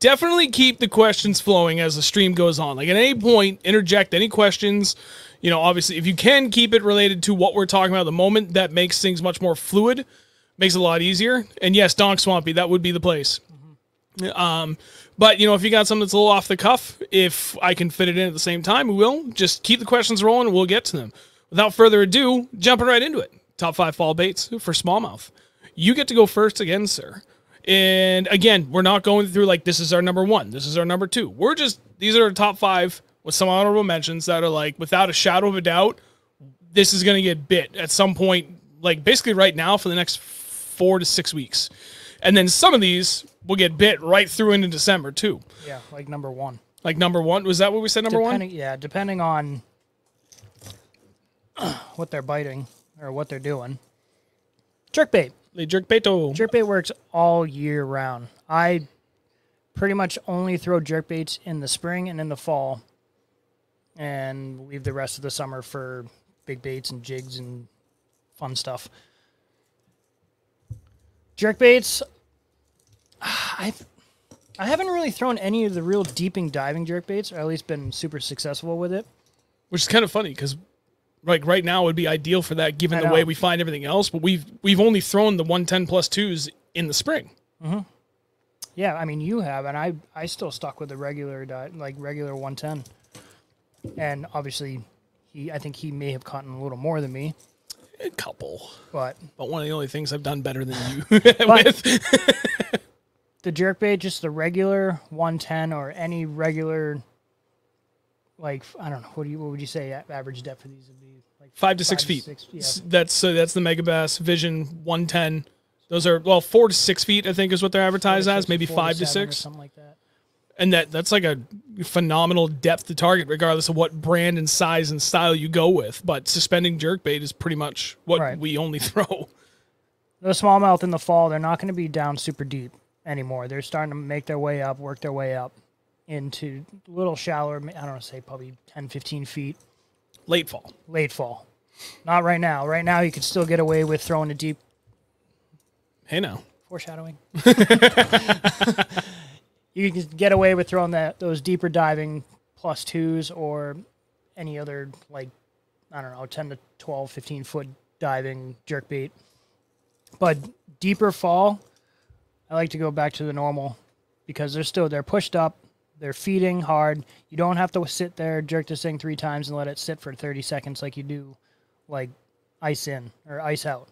definitely keep the questions flowing as the stream goes on. Like at any point, interject any questions. You know, obviously, if you can keep it related to what we're talking about at the moment, that makes things much more fluid, makes it a lot easier. And yes, Donk Swampy, that would be the place. Um, but you know, if you got something that's a little off the cuff, if I can fit it in at the same time, we will. Just keep the questions rolling, and we'll get to them. Without further ado, jumping right into it. Top five fall baits for smallmouth. You get to go first again, sir. And again, we're not going through like this is our number one, this is our number two. We're just these are our top five with some honorable mentions that are like without a shadow of a doubt, this is gonna get bit at some point, like basically right now for the next four to six weeks. And then some of these will get bit right through into December too. Yeah, like number one. Like number one, was that what we said? Number depending, one. Yeah, depending on what they're biting or what they're doing. Jerkbait. The jerk beto. Jerkbait works all year round. I pretty much only throw jerkbaits in the spring and in the fall, and leave the rest of the summer for big baits and jigs and fun stuff. Jerkbaits, I've I haven't really thrown any of the real deeping diving jerkbaits, or at least been super successful with it. which is kind of funny because like right now would be ideal for that given I the know. way we find everything else but we've we've only thrown the 110 plus twos in the spring. Mm-hmm. Yeah, I mean you have, and I I still stuck with the regular di- like regular 110, and obviously he I think he may have caught a little more than me, a couple. But but one of the only things i've done better than you with. the jerkbait, just the regular 110 or any regular like I don't know what do you what would you say average depth for these would be like five to six to feet six, yeah. That's so that's the megabass vision 110 those are well four to six feet i think is what they're advertised as maybe five to or six something like that. and that that's like a phenomenal depth to target regardless of what brand and size and style you go with but suspending jerkbait is pretty much what Right. we only throw The smallmouth in the fall, they're not going to be down super deep anymore. They're starting to make their way up, work their way up into a little shallower. I don't know, say probably 10, 15 feet late fall late fall. Not right now. Right now, you could still get away with throwing a deep hey now foreshadowing. you can get away with throwing that those deeper diving plus twos or any other like I don't know 10 to 12, 15 foot diving jerk bait. But deeper fall, I like to go back to the normal because they're still they're pushed up, they're feeding hard. You don't have to sit there jerk this thing three times and let it sit for 30 seconds like you do like ice in or ice out.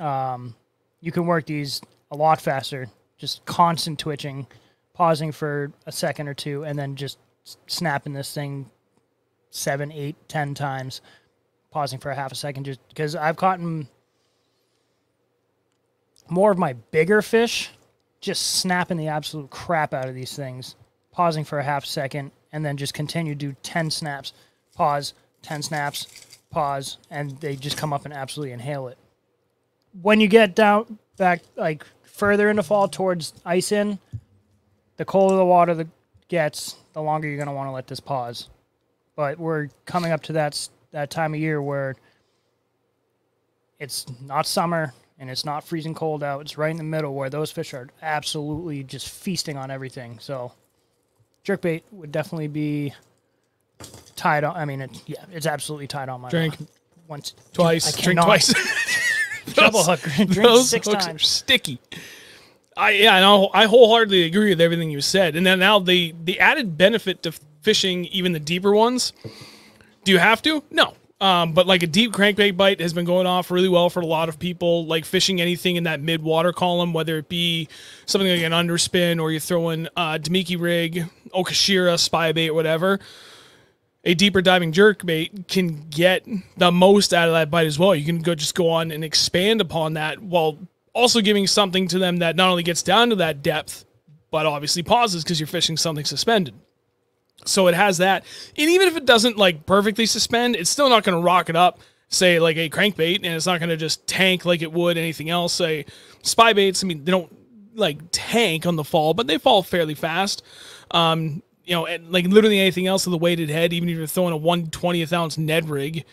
Um, you can work these a lot faster, just constant twitching, pausing for a second or two, and then just snapping this thing seven, eight, ten times, pausing for a half a second, just because I've caught more of my bigger fish, just snapping the absolute crap out of these things, pausing for a half second, and then just continue to do ten snaps, pause, ten snaps, pause, and they just come up and absolutely inhale it when you get down back like further into fall towards ice in, the colder the water the gets, the longer you're going to want to let this pause. But we're coming up to that that time of year where it's not summer and it's not freezing cold out. It's right in the middle where those fish are absolutely just feasting on everything. So jerkbait would definitely be tied on. I mean, it, yeah, it's absolutely tied on my Drink. line. once twice I drink twice Double hook. Drink those six hooks are sticky. I yeah, and I'll- I wholeheartedly agree with everything you said. And then now the the added benefit to fishing even the deeper ones. Do you have to? No. Um, but like a deep crankbait bite has been going off really well for a lot of people. Like fishing anything in that mid water column, whether it be something like an underspin or you're throwing uh, Damiki rig, Okashira, spy bait, whatever a deeper diving jerk bait can get the most out of that bite as well. You can go just go on and expand upon that while also giving something to them that not only gets down to that depth, but obviously pauses because you're fishing something suspended. So it has that. And even if it doesn't like perfectly suspend, it's still not going to rock it up, say like a crankbait, and it's not going to just tank like it would anything else. Say spy baits, I mean, they don't like tank on the fall, but they fall fairly fast. Um, you know, and like literally anything else with a weighted head, even if you're throwing a one twentieth ounce Ned rig,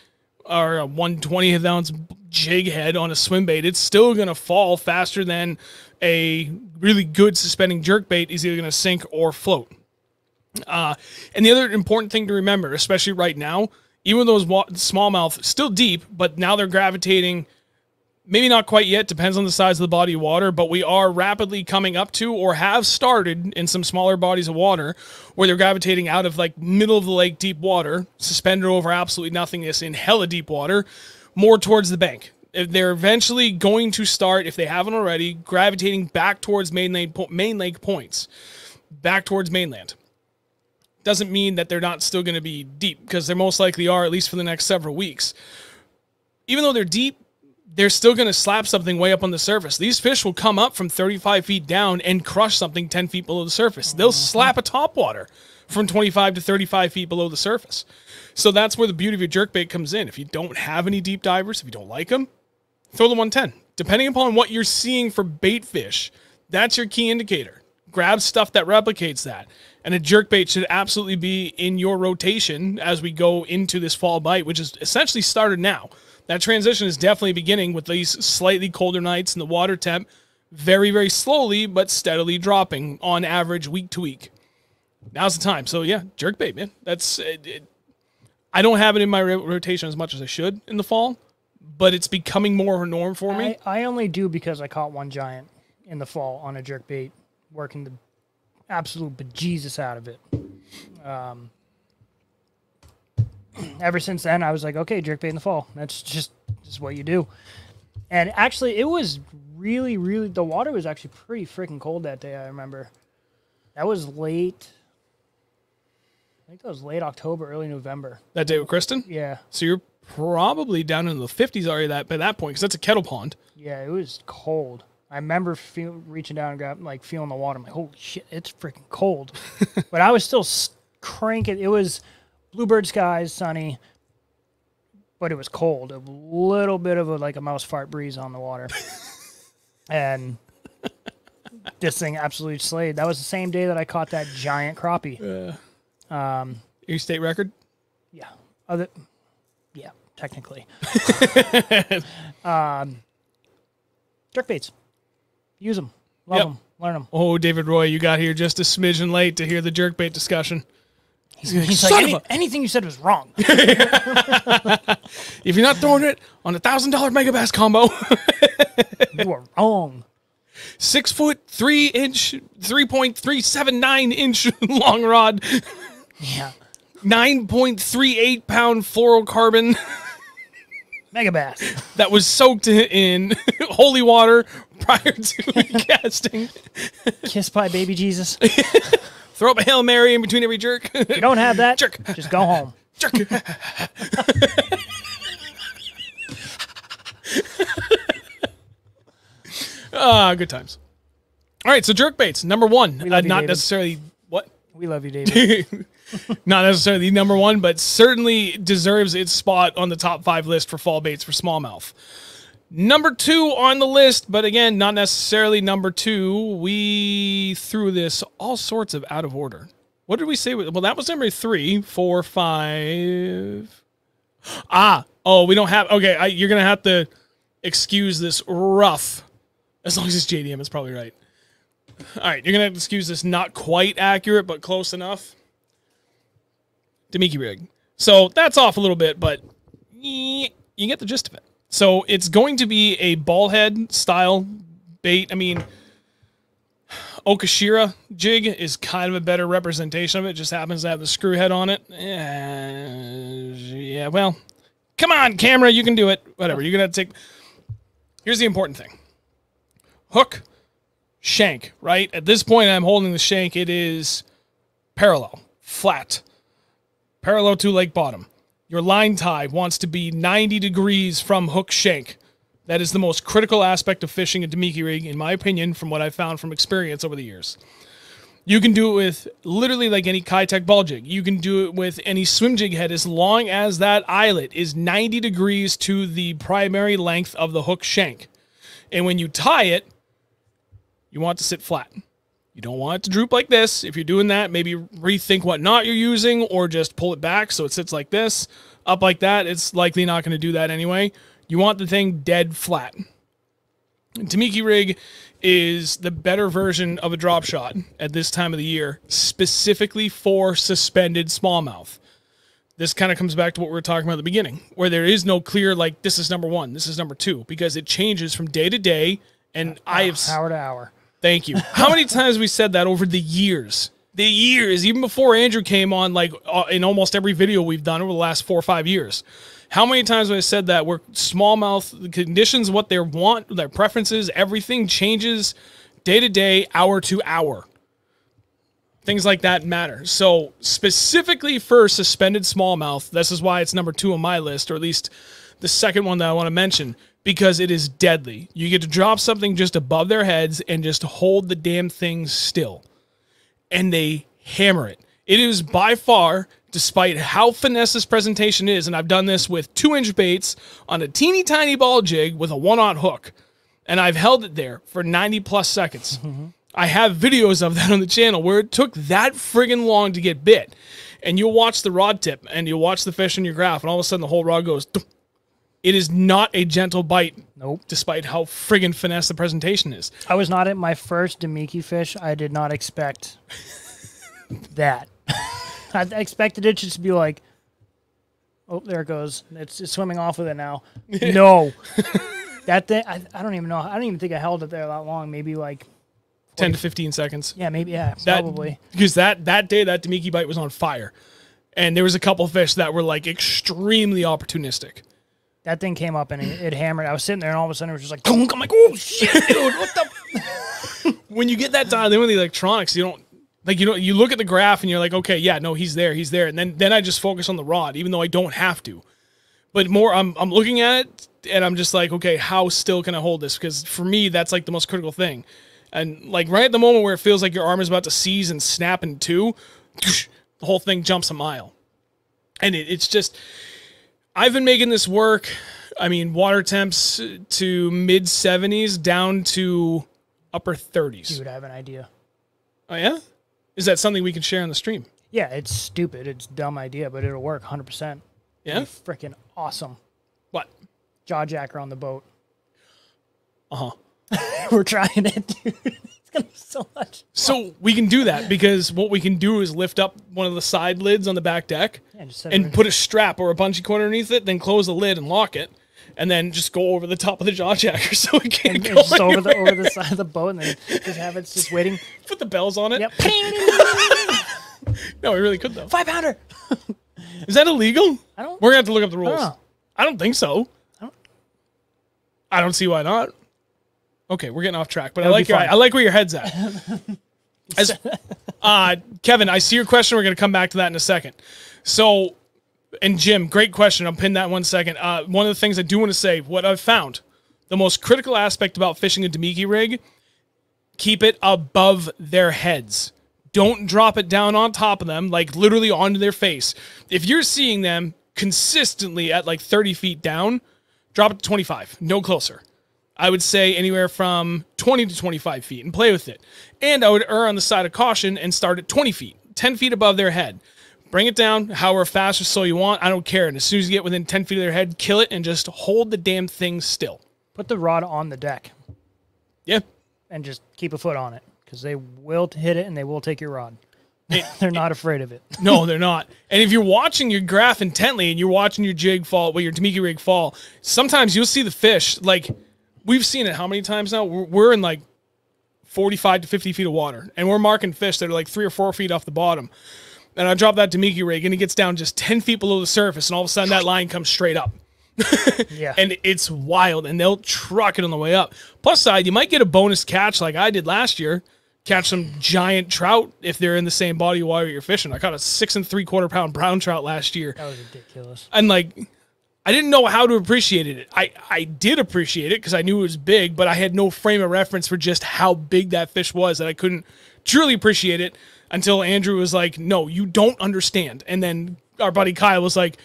or a 120th ounce jig head on a swim bait, it's still going to fall faster than a really good suspending jerk bait is either going to sink or float. Uh, and the other important thing to remember, especially right now, even those smallmouth still deep, but now they're gravitating. Maybe not quite yet, depends on the size of the body of water, but we are rapidly coming up to or have started in some smaller bodies of water where they're gravitating out of like middle of the lake deep water, suspended over absolutely nothingness in hella deep water, more towards the bank. If they're eventually going to start, if they haven't already, gravitating back towards main lake, po- main lake points, back towards mainland doesn't mean that they're not still going to be deep because they most likely are at least for the next several weeks. Even though they're deep, they're still going to slap something way up on the surface. These fish will come up from 35 feet down and crush something 10 feet below the surface. They'll mm-hmm. slap a topwater from 25 to 35 feet below the surface. So that's where the beauty of your jerkbait comes in. If you don't have any deep divers, if you don't like them, throw the 110. Depending upon what you're seeing for bait fish, that's your key indicator. Grab stuff that replicates that. And a jerkbait should absolutely be in your rotation as we go into this fall bite, which is essentially started now. That transition is definitely beginning with these slightly colder nights and the water temp very, very slowly but steadily dropping on average week to week. Now's the time. So yeah, jerkbait, man. That's uh, it, it, I don't have it in my rotation as much as I should in the fall, but it's becoming more of a norm for me. I, I only do because I caught one giant in the fall on a jerk bait, working the absolute bejesus out of it. Um, ever since then, I was like, okay, jerk bait in the fall. That's just just what you do. And actually, it was really, really. The water was actually pretty freaking cold that day. I remember. That was late. I think that was late October, early November. that day with Kristen. Yeah, So you're probably down in the 50s already that by that point because that's a kettle pond. yeah, it was cold. I remember feel, reaching down and grab, like feeling the water. I'm like, holy shit, it's freaking cold. but I was still cranking. It was bluebird skies, sunny, but it was cold. A little bit of a like a mouse fart breeze on the water, and this thing absolutely slayed. That was the same day that I caught that giant crappie. Um, Your state record? Yeah. Other, yeah, technically. um, jerk baits. Use them. Love Yep. them. Learn them. Oh, David Roy, you got here just a smidgen late to hear the jerkbait discussion. He's, he's like, "Any- a-" anything you said was wrong. If you're not throwing it on a thousand dollar megabass combo, you are wrong. six foot three inch, three point three seven nine inch long rod, Yeah. nine point three eight pound fluorocarbon Megabass. that was soaked in holy water prior to casting. Kiss by baby Jesus. Throw up a hail mary in between every jerk. You don't have that? Jerk. Just go home. jerk. Ah, good times. All right, so jerk baits number one. Uh, love you, not David. necessarily what, We love you, David. not necessarily number one, but certainly deserves its spot on the top five list for fall baits for smallmouth. Number two on the list, but again, not necessarily number two. We threw this all sorts of out of order. What did we say? Well, that was number three, four, five. Ah, oh, we don't have. Okay, I, you're gonna have to excuse this rough. As long as it's JDM, it's probably right. All right, you're have to excuse this not quite accurate, but close enough. Damiki rig. So that's off a little bit, but you get the gist of it. So it's going to be a ball head style bait. I mean, Okashira jig is kind of a better representation of it. Just happens to have the screw head on it. Eh, yeah, well, come on, camera, you can do it. Whatever. You're gonna take. Here's the important thing. Hook, shank. Right at this point, I'm holding the shank. It is parallel, flat, parallel to lake bottom. Your line tie wants to be 90 degrees from hook shank. That is the most critical aspect of fishing a Damiki rig, in my opinion, from what I've found from experience over the years. You can do it with literally like any Kitech ball jig. You can do it with any swim jig head as long as that eyelet is 90 degrees to the primary length of the hook shank. And when you tie it, you want to sit flat. You don't want it to droop like this. If you're doing that, maybe rethink what knot you're using or just pull it back so it sits like this. up like that, it's likely not going to do that anyway. You want the thing dead flat. Damiki rig is the better version of a drop shot at this time of the year, specifically for suspended smallmouth. This kind of comes back to what we were talking about at the beginning, where there is no clear like this is number one, this is number two, because it changes from day to day. And I have hour to hour. Thank you. How many times we said that over the years? The years, even before Andrew came on, like uh, in almost every video we've done over the last four or five years. How many times have I said that where smallmouth the conditions, what they want, their preferences, everything changes day to day, hour to hour. Things like that matter. So specifically for suspended smallmouth, this is why it's number two on my list, or at least the second one that I want to mention, because it is deadly. You get to drop something just above their heads and just hold the damn thing still. And they hammer it. It is by far, despite how finesse this presentation is, and I've done this with two inch baits on a teeny tiny ball jig with a one aught hook, and I've held it there for 90 plus seconds. Mm-hmm. I have videos of that on the channel where it took that friggin' long to get bit. And you'll watch the rod tip and you'll watch the fish in your graph, and all of a sudden the whole rod goes. "Dum." It is not a gentle bite, Nope. despite how friggin' finesse the presentation is. I was not at my first Damiki fish. I did not expect that. I expected it just to be like, oh, there it goes. It's, it's swimming off with it now. no. that thing, I, I don't even know. I don't even think I held it there that long. Maybe like, 10 to 15 seconds. yeah, maybe, yeah, That, probably. Because that, that day, that Damiki bite was on fire. And there was a couple fish that were like extremely opportunistic. That thing came up and it, it hammered. I was sitting there and all of a sudden it was just like, "Dunk." I'm like, oh shit, dude, what the? when you get that dialed in with the electronics, you don't like you know you look at the graph and you're like, okay, yeah, no, he's there, he's there, and then then I just focus on the rod, even though I don't have to. But more, I'm I'm looking at it and I'm just like, okay, how still can I hold this? Because for me, that's like the most critical thing. And like right at the moment where it feels like your arm is about to seize and snap in two, the whole thing jumps a mile. And it, it's just, I've been making this work. I mean, water temps to mid 70s down to upper 30s. You would have an idea. Oh yeah, is that something we can share on the stream? Yeah, it's stupid. It's a dumb idea, but it'll work 100%. Yeah. Freaking awesome. What? Jaw jacker on the boat. Uh huh. We're trying it, dude. It's gonna be so much. So we can do that because what we can do is lift up one of the side lids on the back deck Yeah, just set it and put a strap or a bungee cord underneath it, then close the lid and lock it, and then just go over the top of the jaw jacker so it can't go just over the over the side of the boat and then just have it just waiting. Put the bells on it. Yep. No, we really could though. Five pounder. Is that illegal? I don't- We're gonna have to look up the rules. know. I don't think so. don't- I don't see why not. Okay, we're getting off track, but I That would like your. I like where your head's at. As, uh, Kevin, I see your question. We're gonna come back to that in a second. So, and Jim, great question. I'll pin that one second. Uh, one of the things I do want to say, what I've found, the most critical aspect about fishing a Damiki rig, keep it above their heads. Don't drop it down on top of them, like literally onto their face. If you're seeing them consistently at like 30 feet down, drop it to 25, no closer. I would say anywhere from 20 to 25 feet and play with it. And I would err on the side of caution and start at 20 feet, 10 feet above their head. Bring it down however fast or slow you want. I don't care. And as soon as you get within 10 feet of their head, kill it and just hold the damn thing still. Put the rod on the deck Yeah. and just keep a foot on it because they will hit it and they will take your rod. They're not afraid of it. No, they're not. And if you're watching your graph intently and you're watching your jig fall, well, your Damiki rig fall, sometimes you'll see the fish. Like we've seen it how many times now? We're, we're in like 45 to 50 feet of water, and we're marking fish that are like three or four feet off the bottom. And I drop that Damiki rig, and it gets down just 10 feet below the surface, and all of a sudden that line comes straight up. Yeah. And it's wild, and they'll truck it on the way up. Plus side, you might get a bonus catch like I did last year. Catch some giant trout if they're in the same body of water you're fishing. I caught a six and three quarter pound brown trout last year that was ridiculous. and like I didn't know how to appreciate it. I I did appreciate it because I knew it was big, but I had no frame of reference for just how big that fish was that I couldn't truly appreciate it until Andrew was like, "No, you don't understand." And then our buddy Kyle was like,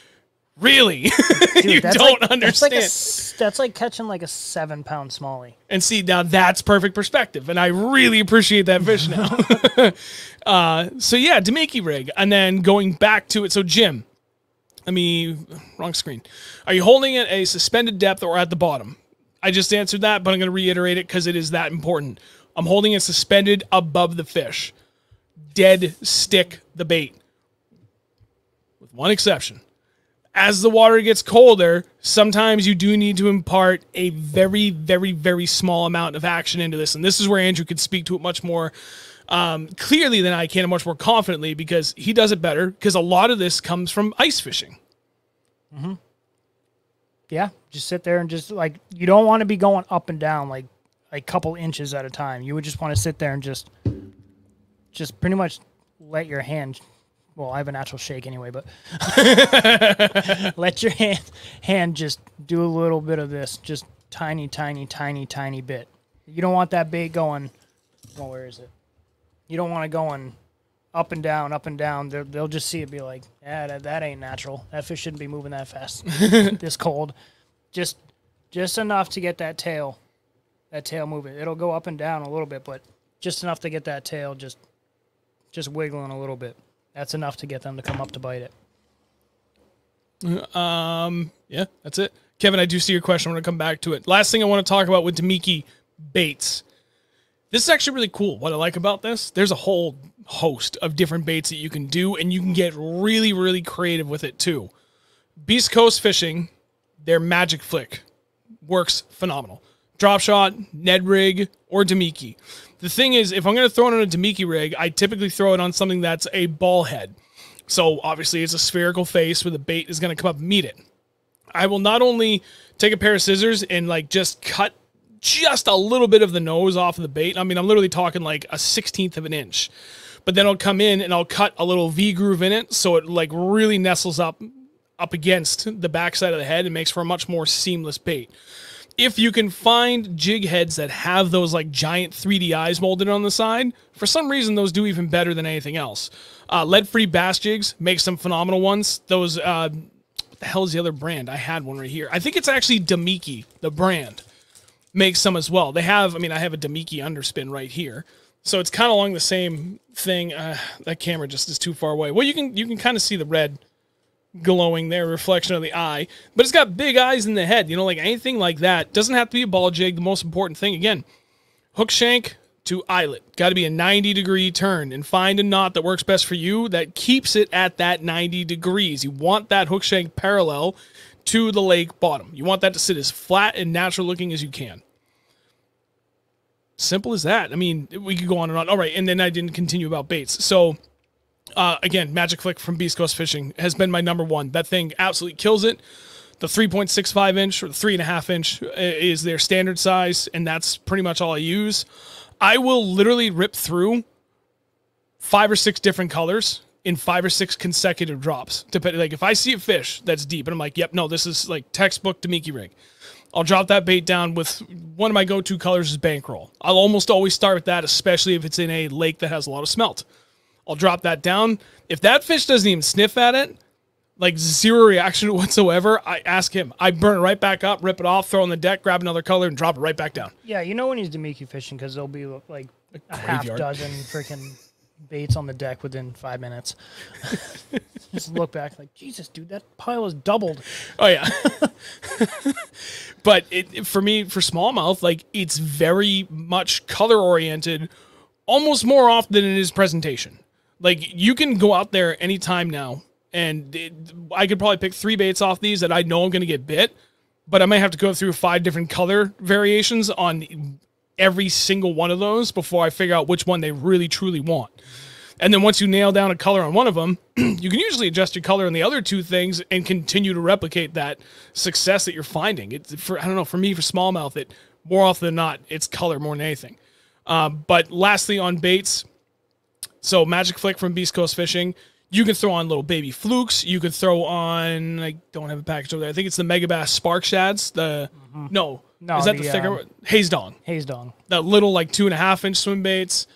"Really? you Dude, that's don't like, understand?" That's like, a, that's like catching like a seven pound smallie. and see, now that's perfect perspective, and I really appreciate that fish now. uh, so yeah, Damiki rig, and then going back to it. So Jim, let me wrong screen. Are you holding it at a suspended depth or at the bottom? I just answered that, but I'm going to reiterate it because it is that important. I'm holding it suspended above the fish. Dead stick the bait. With one exception. As the water gets colder, sometimes you do need to impart a very, very, very small amount of action into this. And this is where Andrew could speak to it much more um, clearly than I can and much more confidently because he does it better because a lot of this comes from ice fishing. Yeah, just sit there and just like you don't want to be going up and down like a couple inches at a time. You would just want to sit there and just just pretty much let your hand well, I have a natural shake anyway, but let your hand hand just do a little bit of this, just tiny, tiny, tiny, tiny bit. You don't want that bait going. Well, where is it? You don't want to go going up and down, up and down. They'll, they'll just see it, be like, "Yeah, that, that ain't natural. That fish shouldn't be moving that fast, this cold." Just, just enough to get that tail, that tail moving. It'll go up and down a little bit, but just enough to get that tail just, just wiggling a little bit. That's enough to get them to come up to bite it. Um, yeah, that's it. Kevin, I do see your question. I'm going to come back to it. Last thing I want to talk about with Damiki baits. This is actually really cool. What I like about this, there's a whole host of different baits that you can do, and you can get really, really creative with it too. Beast Coast Fishing, their Magic Flick works phenomenal. Drop shot, Ned rig, or Damiki. The thing is, if I'm going to throw it on a Damiki rig, I typically throw it on something that's a ball head. So obviously, it's a spherical face where the bait is going to come up and meet it. I will not only take a pair of scissors and like just cut just a little bit of the nose off of the bait. I mean, I'm literally talking like a sixteenth of an inch. But then I'll come in and I'll cut a little V groove in it so it like really nestles up up against the backside of the head and makes for a much more seamless bait. If you can find jig heads that have those like giant 3D eyes molded on the side, for some reason those do even better than anything else. Uh, lead-free bass jigs make some phenomenal ones. Those uh, the hell is the other brand? I had one right here. I think it's actually Damiki, the brand, makes some as well. They have, I mean, I have a Damiki underspin right here, so it's kind of along the same thing. Uh, that camera just is too far away. Well, you can you can kind of see the red glowing there, reflection of the eye, but it's got big eyes in the head. You know, like anything like that doesn't have to be a ball jig. The most important thing, again, hook shank to eyelet. Got to be a 90 degree turn and find a knot that works best for you that keeps it at that 90 degrees. You want that hook shank parallel to the lake bottom. You want that to sit as flat and natural looking as you can. Simple as that. I mean, we could go on and on. All right, and then I didn't continue about baits. So, uh, again, Magic Flick from Beast Coast Fishing has been my number one. That thing absolutely kills it. The 3.65 inch or the 3.5 inch is their standard size, and that's pretty much all I use. I will literally rip through five or six different colors in five or six consecutive drops. Depending, like if I see a fish that's deep, and I'm like, "Yep, no, this is like textbook Damiki rig." I'll drop that bait down with one of my go-to colors is bankroll. I'll almost always start with that, especially if it's in a lake that has a lot of smelt. I'll drop that down. If that fish doesn't even sniff at it, like zero reaction whatsoever, I ask him. I burn it right back up, rip it off, throw it on the deck, grab another color, and drop it right back down. Yeah, you know when he's Damiki fishing because there'll be like a half dozen freaking baits on the deck within five minutes. Just look back like, Jesus, dude, that pile is doubled. Oh yeah. but it, for me, for smallmouth, like it's very much color oriented, almost more often than it is presentation. Like you can go out there anytime now, and it, I could probably pick three baits off these that I know I'm going to get bit, but I might have to go through five different color variations on every single one of those before I figure out which one they really truly want. And then once you nail down a color on one of them, you can usually adjust your color on the other two things and continue to replicate that success that you're finding. It's for I don't know for me for smallmouth, it more often than not it's color more than anything. Um, but lastly on baits, so Magic Flick from Beast Coast Fishing, you can throw on little baby flukes. You could throw on I don't have a package over there. I think it's the Megabass Spark Shads. The no, No, is that the, the, thicker um, Hazedong? Haze dong. that little like two and a half inch swim baits,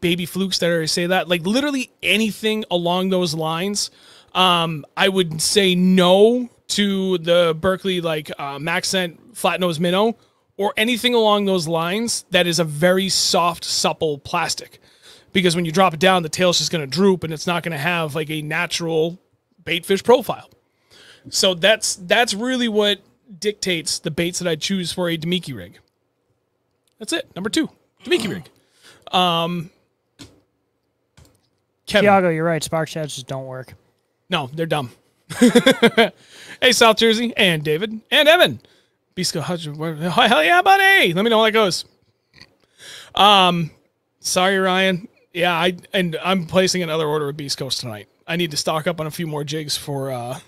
baby flukes that I say that, like literally anything along those lines. Um, I would say no to the Berkley like uh, MaxScent flat nose minnow or anything along those lines that is a very soft, supple plastic. Because when you drop it down, the tail's just going to droop and it's not going to have like a natural bait fish profile. So that's that's really what dictates the baits that I choose for a Damiki rig. That's it. Number two, Damiki rig. Um, Kevin, Tiago, you're right. Spark shads just don't work. no, they're dumb. hey, South Jersey, and David, and Evan. Bisco Hudson, hell yeah, buddy! Let me know how that goes. Um, sorry, Ryan. Yeah, I and I'm placing another order of Beast Coast tonight. I need to stock up on a few more jigs for uh,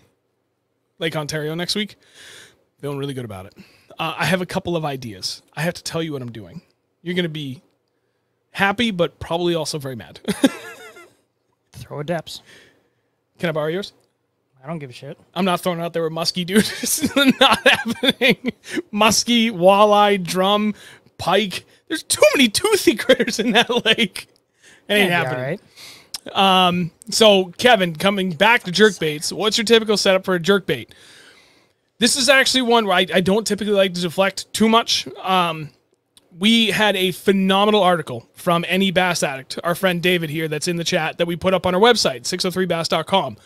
Lake Ontario next week. Feeling really good about it. Uh, I have a couple of ideas. I have to tell you what I'm doing. You're gonna be happy, but probably also very mad. Throw a Deps. Can I borrow yours? I don't give a shit. I'm not throwing it out there with musky, dude. it's not happening. Musky, walleye, drum, pike. There's too many toothy critters in that lake. It ain't Yeah, happening. all right. So, Kevin, coming back to jerk baits, what's your typical setup for a jerk bait? This is actually one where I, I don't typically like to deflect too much. Um, we had a phenomenal article from any bass addict, our friend David here, that's in the chat that we put up on our website, 603bass.com.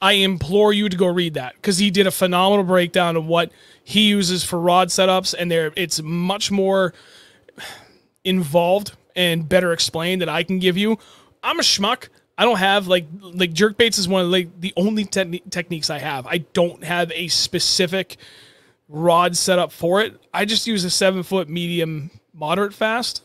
I implore you to go read that because he did a phenomenal breakdown of what he uses for rod setups, and there it's much more involved and better explained that I can give you. I'm a schmuck. I don't have like like jerk baits is one of like the only techni- techniques I have. I don't have a specific rod setup for it. I just use a seven foot medium moderate fast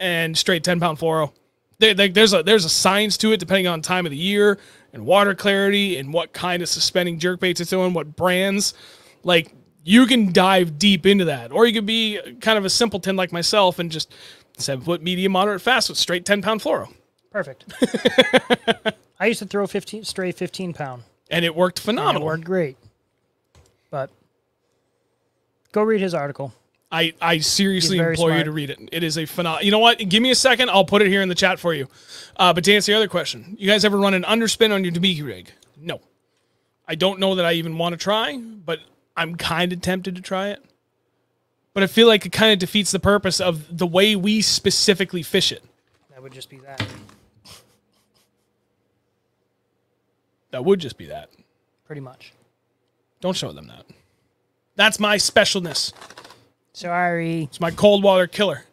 and straight ten pound fluoro. There, there- there's a there's a science to it depending on time of the year and water clarity and what kind of suspending jerk baits it's doing, what brands. Like you can dive deep into that, or you could be kind of a simpleton like myself and just seven foot medium moderate fast with straight ten pound fluoro, Perfect. I used to throw 15 straight 15 pound. and it worked And it phenomenal. worked great. But go read his article. I, I seriously implore you to read it. It is a phenomenal. You know what? Give me a second. I'll put it here in the chat for you. Uh, but to answer the other question, you guys ever run an underspin on your Damiki rig? No. I don't know that I even want to try, but I'm kind of tempted to try it. But I feel like it kind of defeats the purpose of the way we specifically fish it. That would just be that. That would just be that. Pretty much. Don't show them that. That's my specialness. Sorry. It's my cold water killer.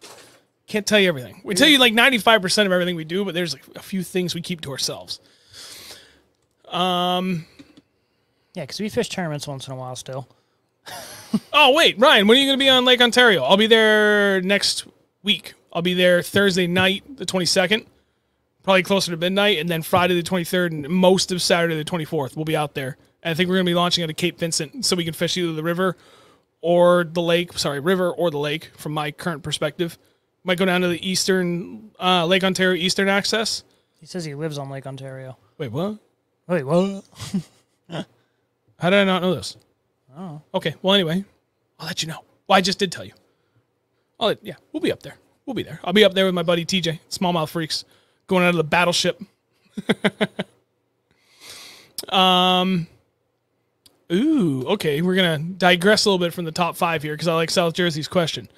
Can't tell you everything. We tell you like 95% of everything we do, but there's like a few things we keep to ourselves. Um, Yeah, because we fish tournaments once in a while still. Oh, wait, Ryan, when are you going to be on Lake Ontario? I'll be there next week. I'll be there Thursday night, the 22nd, probably closer to midnight, and then Friday, the 23rd, and most of Saturday, the 24th. We'll be out there. And I think we're going to be launching out of Cape Vincent so we can fish either the river or the lake. Sorry, river or the lake from my current perspective. Might go down to the eastern, uh, Lake Ontario Eastern Access. He says he lives on Lake Ontario. Wait, what? Wait, what? How did I not know this? Oh. Okay. Well, anyway, I'll let you know. Well, I just did tell you. I'll yeah, we'll be up there. We'll be there. I'll be up there with my buddy TJ, Smallmouth Freaks, going out of the battleship. um. Ooh, okay. We're gonna digress a little bit from the top five here because I like South Jersey's question.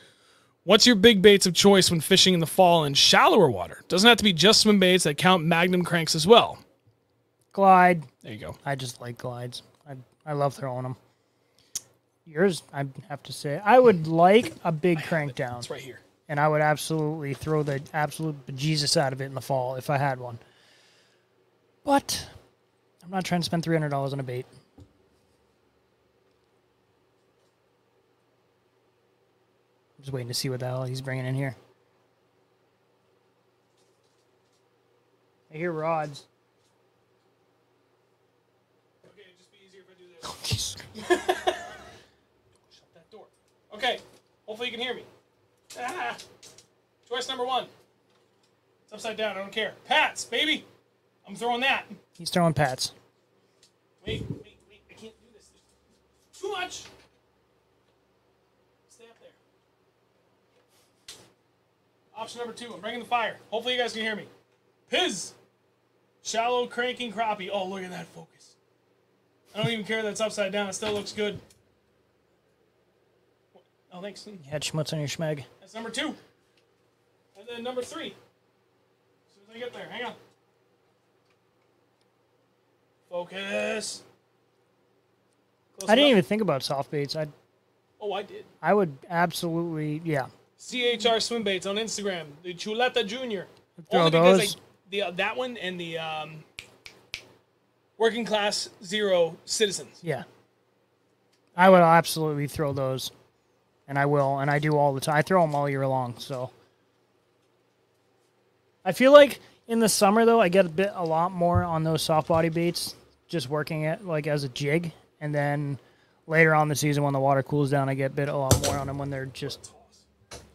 What's your big baits of choice when fishing in the fall in shallower water? Doesn't have to be just swim baits that count magnum cranks as well. Glide. There you go. I just like glides. I, love throwing them. Yours, I have to say, I would like a big crank down, It's right here. and I would absolutely throw the absolute bejesus out of it in the fall if I had one. But I'm not trying to spend three hundred dollars on a bait. I'm just waiting to see what the hell he's bringing in here. I hear rods. Okay, it'd just be easier if I do this. Shut that door. Okay, hopefully you can hear me. Ah. Choice number one. It's upside down. I don't care. Pats, baby. I'm throwing that. He's throwing pats. Wait, wait, wait. I can't do this. There's too much. Stay up there. Option number two. I'm bringing the fire. Hopefully you guys can hear me. Piz. Shallow cranking crappie. Oh, look at that focus. I don't even care that it's upside down. It still looks good. Oh, thanks. You had schmutz on your schmeg. That's number two. And then number three. As soon as I get there, hang on. Focus. Close I didn't even think about soft baits. I Oh, I did. I would absolutely yeah. CHR swim baits on Instagram. The Chuleta Junior. Throw Only because those. I, the uh, that one and the um, working class zero citizens. Yeah. I would absolutely throw those, and I will, and I do all the time. I throw them all year long. So I feel like in the summer though, I get a bit a lot more on those soft body baits, just working it like as a jig, and then later on the season when the water cools down, I get a bit a lot more on them when they're just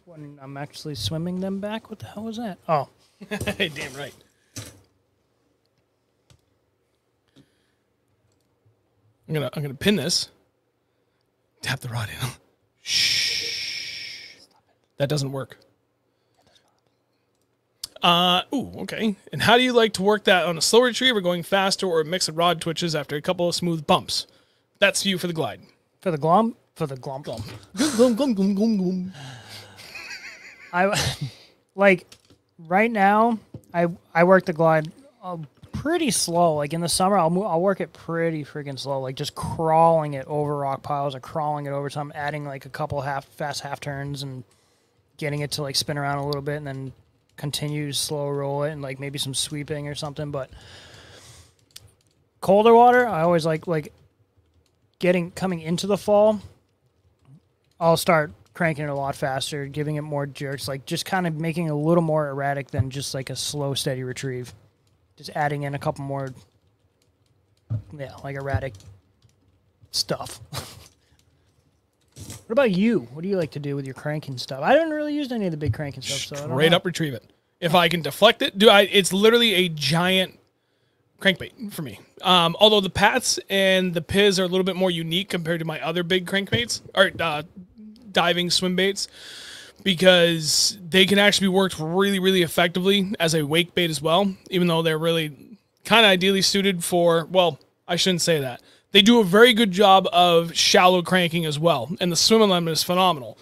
when I'm actually swimming them back. What the hell was that? Oh, hey, damn right. I'm gonna I'm gonna pin this. Tap the rod in. Shh. That doesn't work. Uh, ooh, okay. And how do you like to work that on a slow retrieve or going faster or a mix of rod twitches after a couple of smooth bumps? That's you for the glide. for the glom, for the glom, glom. Glum, glum, glum, glum, glum. I like right now. I I work the glide uh, pretty slow. Like in the summer, I'll move, I'll work it pretty freaking slow. Like just crawling it over rock piles or crawling it over some, adding like a couple half fast half turns and getting it to like spin around a little bit, and then continue slow roll it and like maybe some sweeping or something. But colder water, I always like like getting coming into the fall. I'll start cranking it a lot faster, giving it more jerks, like just kind of making it a little more erratic than just like a slow, steady retrieve. Just adding in a couple more, yeah, like erratic stuff. what about you? What do you like to do with your cranking stuff? I haven't really used any of the big cranking stuff, so I don't Straight up retrieve it. If I can deflect it, do I? It's literally a giant crankbait for me. Um, although the Pats and the Piz are a little bit more unique compared to my other big crankbaits or uh, diving swim baits because they can actually be worked really, really effectively as a wake bait as well, even though they're really kind of ideally suited for, well, I shouldn't say that. They do a very good job of shallow cranking as well, and the swim element is phenomenal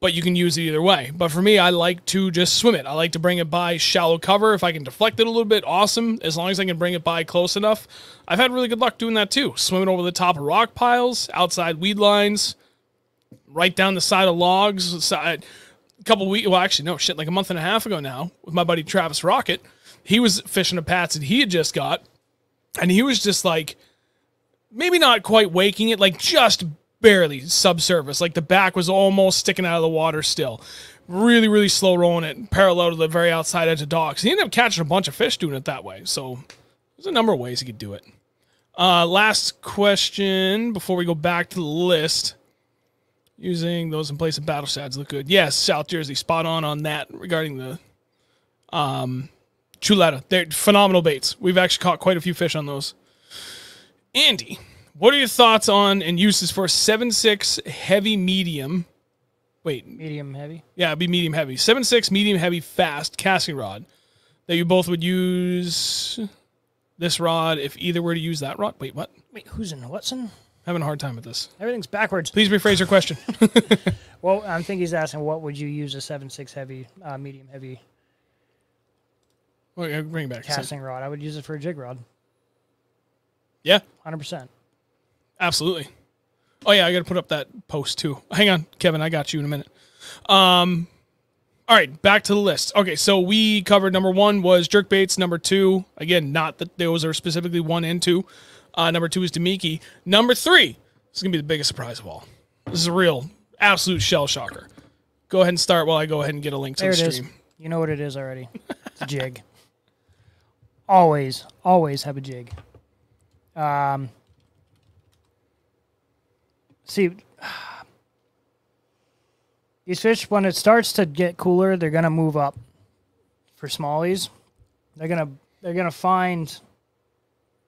but you can use it either way. But for me, I like to just swim it. I like to bring it by shallow cover. If I can deflect it a little bit, awesome. As long as I can bring it by close enough. I've had really good luck doing that too. Swimming over the top of rock piles, outside weed lines, right down the side of logs. Side, a couple weeks, well, actually, no shit, like a month and a half ago now, with my buddy Travis Rocket. He was fishing a Pats that he had just got, and he was just like, maybe not quite waking it, like just barely subsurface. Like the back was almost sticking out of the water still. Really, really slow rolling it parallel to the very outside edge of docks. He ended up catching a bunch of fish doing it that way. So there's a number of ways you could do it. Uh, last question before we go back to the list. Using those in place of battle shads look good. Yes, South Jersey, spot on on that regarding the um, chuleta. They're phenomenal baits. We've actually caught quite a few fish on those. Andy, what are your thoughts on and uses for seven six heavy medium? Wait, Medium heavy. yeah, it'd be medium heavy. Seven six medium heavy fast casting rod that you both would use this rod if either were to use that rod. Wait, what? Wait, who's in Watson? Having a hard time with this. Everything's backwards. Please rephrase your question. Well, I think he's asking what would you use a seven six heavy, uh, medium heavy Well, bring it back. casting rod. I would use it for a jig rod, Yeah, hundred percent. absolutely. Oh yeah, I got to put up that post too. Hang on, Kevin, I got you in a minute. Um, all right, back to the list. Okay, so we covered number one was jerk baits. Number two, again, not that those are specifically one and two. Uh, number two is Damiki. Number three, this is gonna be the biggest surprise of all. This is a real, absolute shell shocker. Go ahead and start while I go ahead and get a link to There the it is. stream. You know what it is already. It's a jig. Always, always have a jig. Um, see, these fish when it starts to get cooler, they're gonna move up. For smallies, they're gonna they're gonna find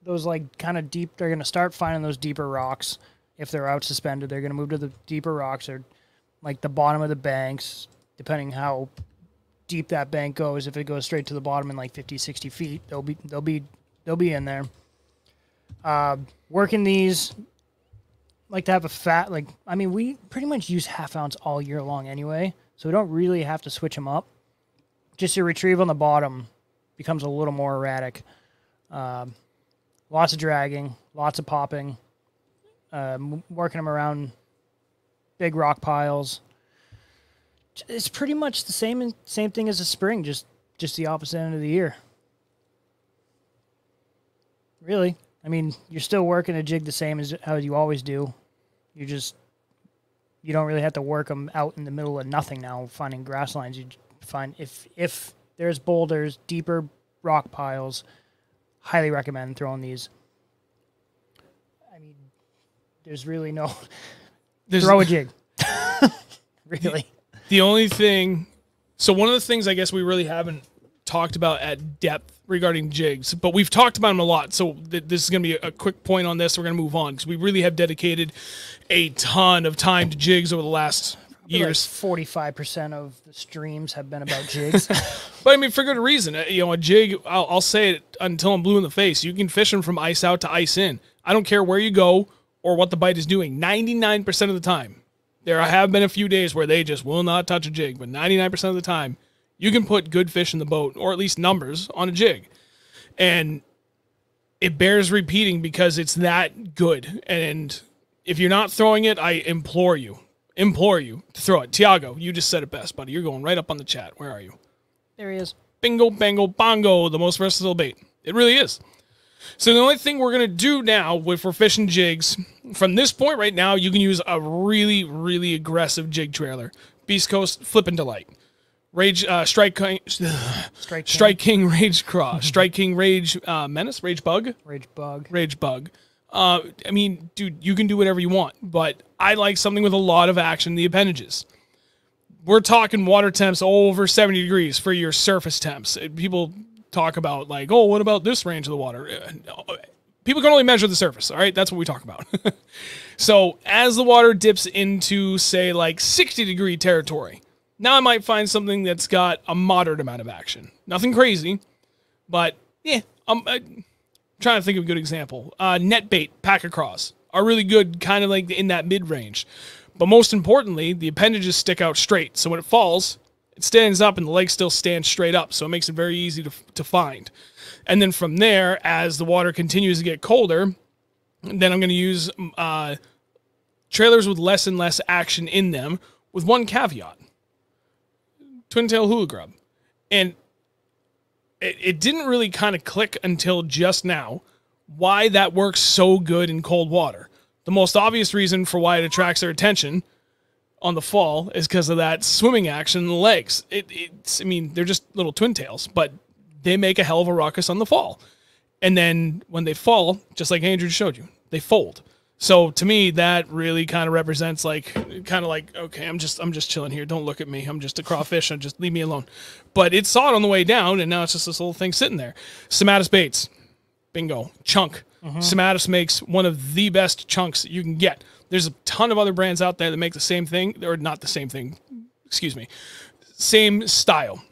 those like kind of deep. They're gonna start finding those deeper rocks. If they're out suspended, they're gonna move to the deeper rocks or like the bottom of the banks, depending how deep that bank goes. If it goes straight to the bottom in like 50, 60 feet, they'll be they'll be they'll be in there. Uh, working these, like to have a fat like I mean we pretty much use half ounce all year long anyway, so we don't really have to switch them up. Just your retrieve on the bottom becomes a little more erratic. Um, lots of dragging, lots of popping, um, working them around big rock piles. It's pretty much the same same thing as a spring, just just the opposite end of the year. Really, I mean, you're still working a jig the same as how you always do. You just you don't really have to work them out in the middle of nothing now, finding grass lines. You find if if there's boulders, deeper rock piles, highly recommend throwing these. I mean, there's really no There's, throw a jig. really. The only thing, so one of the things I guess we really haven't talked about at depth regarding jigs, but we've talked about them a lot. So th- this is going to be a, a quick point on this. We're going to move on because we really have dedicated a ton of time to jigs over the last years. Forty-five percent of the streams have been about jigs. But I mean, for good reason. Uh, You know, a jig, I'll, I'll say it until I'm blue in the face. You can fish them from ice out to ice in. I don't care where you go or what the bite is doing. 99% of the time, there have been a few days where they just will not touch a jig, but 99% of the time, you can put good fish in the boat or at least numbers on a jig. And it bears repeating because it's that good. And if you're not throwing it, I implore you, implore you to throw it. Tiago, you just said it best, buddy. You're going right up on the chat. Where are you? there he is. bingo, bango, bongo, the most versatile bait. It really is. So the only thing we're gonna do now, with for fishing jigs, from this point right now, you can use a really, really aggressive jig trailer. Beast Coast flipping Delight, Rage uh, Strike King, Strike. King, Strike King Rage Cross, Strike King Rage uh, Menace, Rage Bug, Rage bug. Rage Bug. Uh, I mean, dude, you can do whatever you want, but I like something with a lot of action in the appendages. We're talking water temps over 70 degrees for your surface temps. Uh, People talk about, like, oh, what about this range of the water? Uh, People can only measure the surface, all right? That's what we talk about. so, as the water dips into, say, like 60 degree territory, now I might find something that's got a moderate amount of action. Nothing crazy, but yeah, um, uh, trying to think of a good example. Uh, net pack across are really good, kind of like in that mid range. But most importantly, the appendages stick out straight. So when it falls, it stands up and the legs still stand straight up. So it makes it very easy to, to find. And then from there, as the water continues to get colder, then I'm going to use uh, trailers with less and less action in them with one caveat twin tail hula grub. And it, it didn't really kind of click until just now why that works so good in cold water. The most obvious reason for why it attracts their attention on the fall is because of that swimming action in the legs. It, it's, I mean, they're just little twin tails, but they make a hell of a ruckus on the fall. And then when they fall, just like Andrew showed you, they fold. So to me, that really kind of represents like, kind of like, okay, I'm just, I'm just chilling here. Don't look at me. I'm just a crawfish. And just leave me alone. But it saw it on the way down, and now it's just this little thing sitting there. Sematus baits, bingo, chunk. Mm-hmm. Sematus makes one of the best chunks that you can get. There's a ton of other brands out there that make the same thing, or not the same thing. Excuse me, same style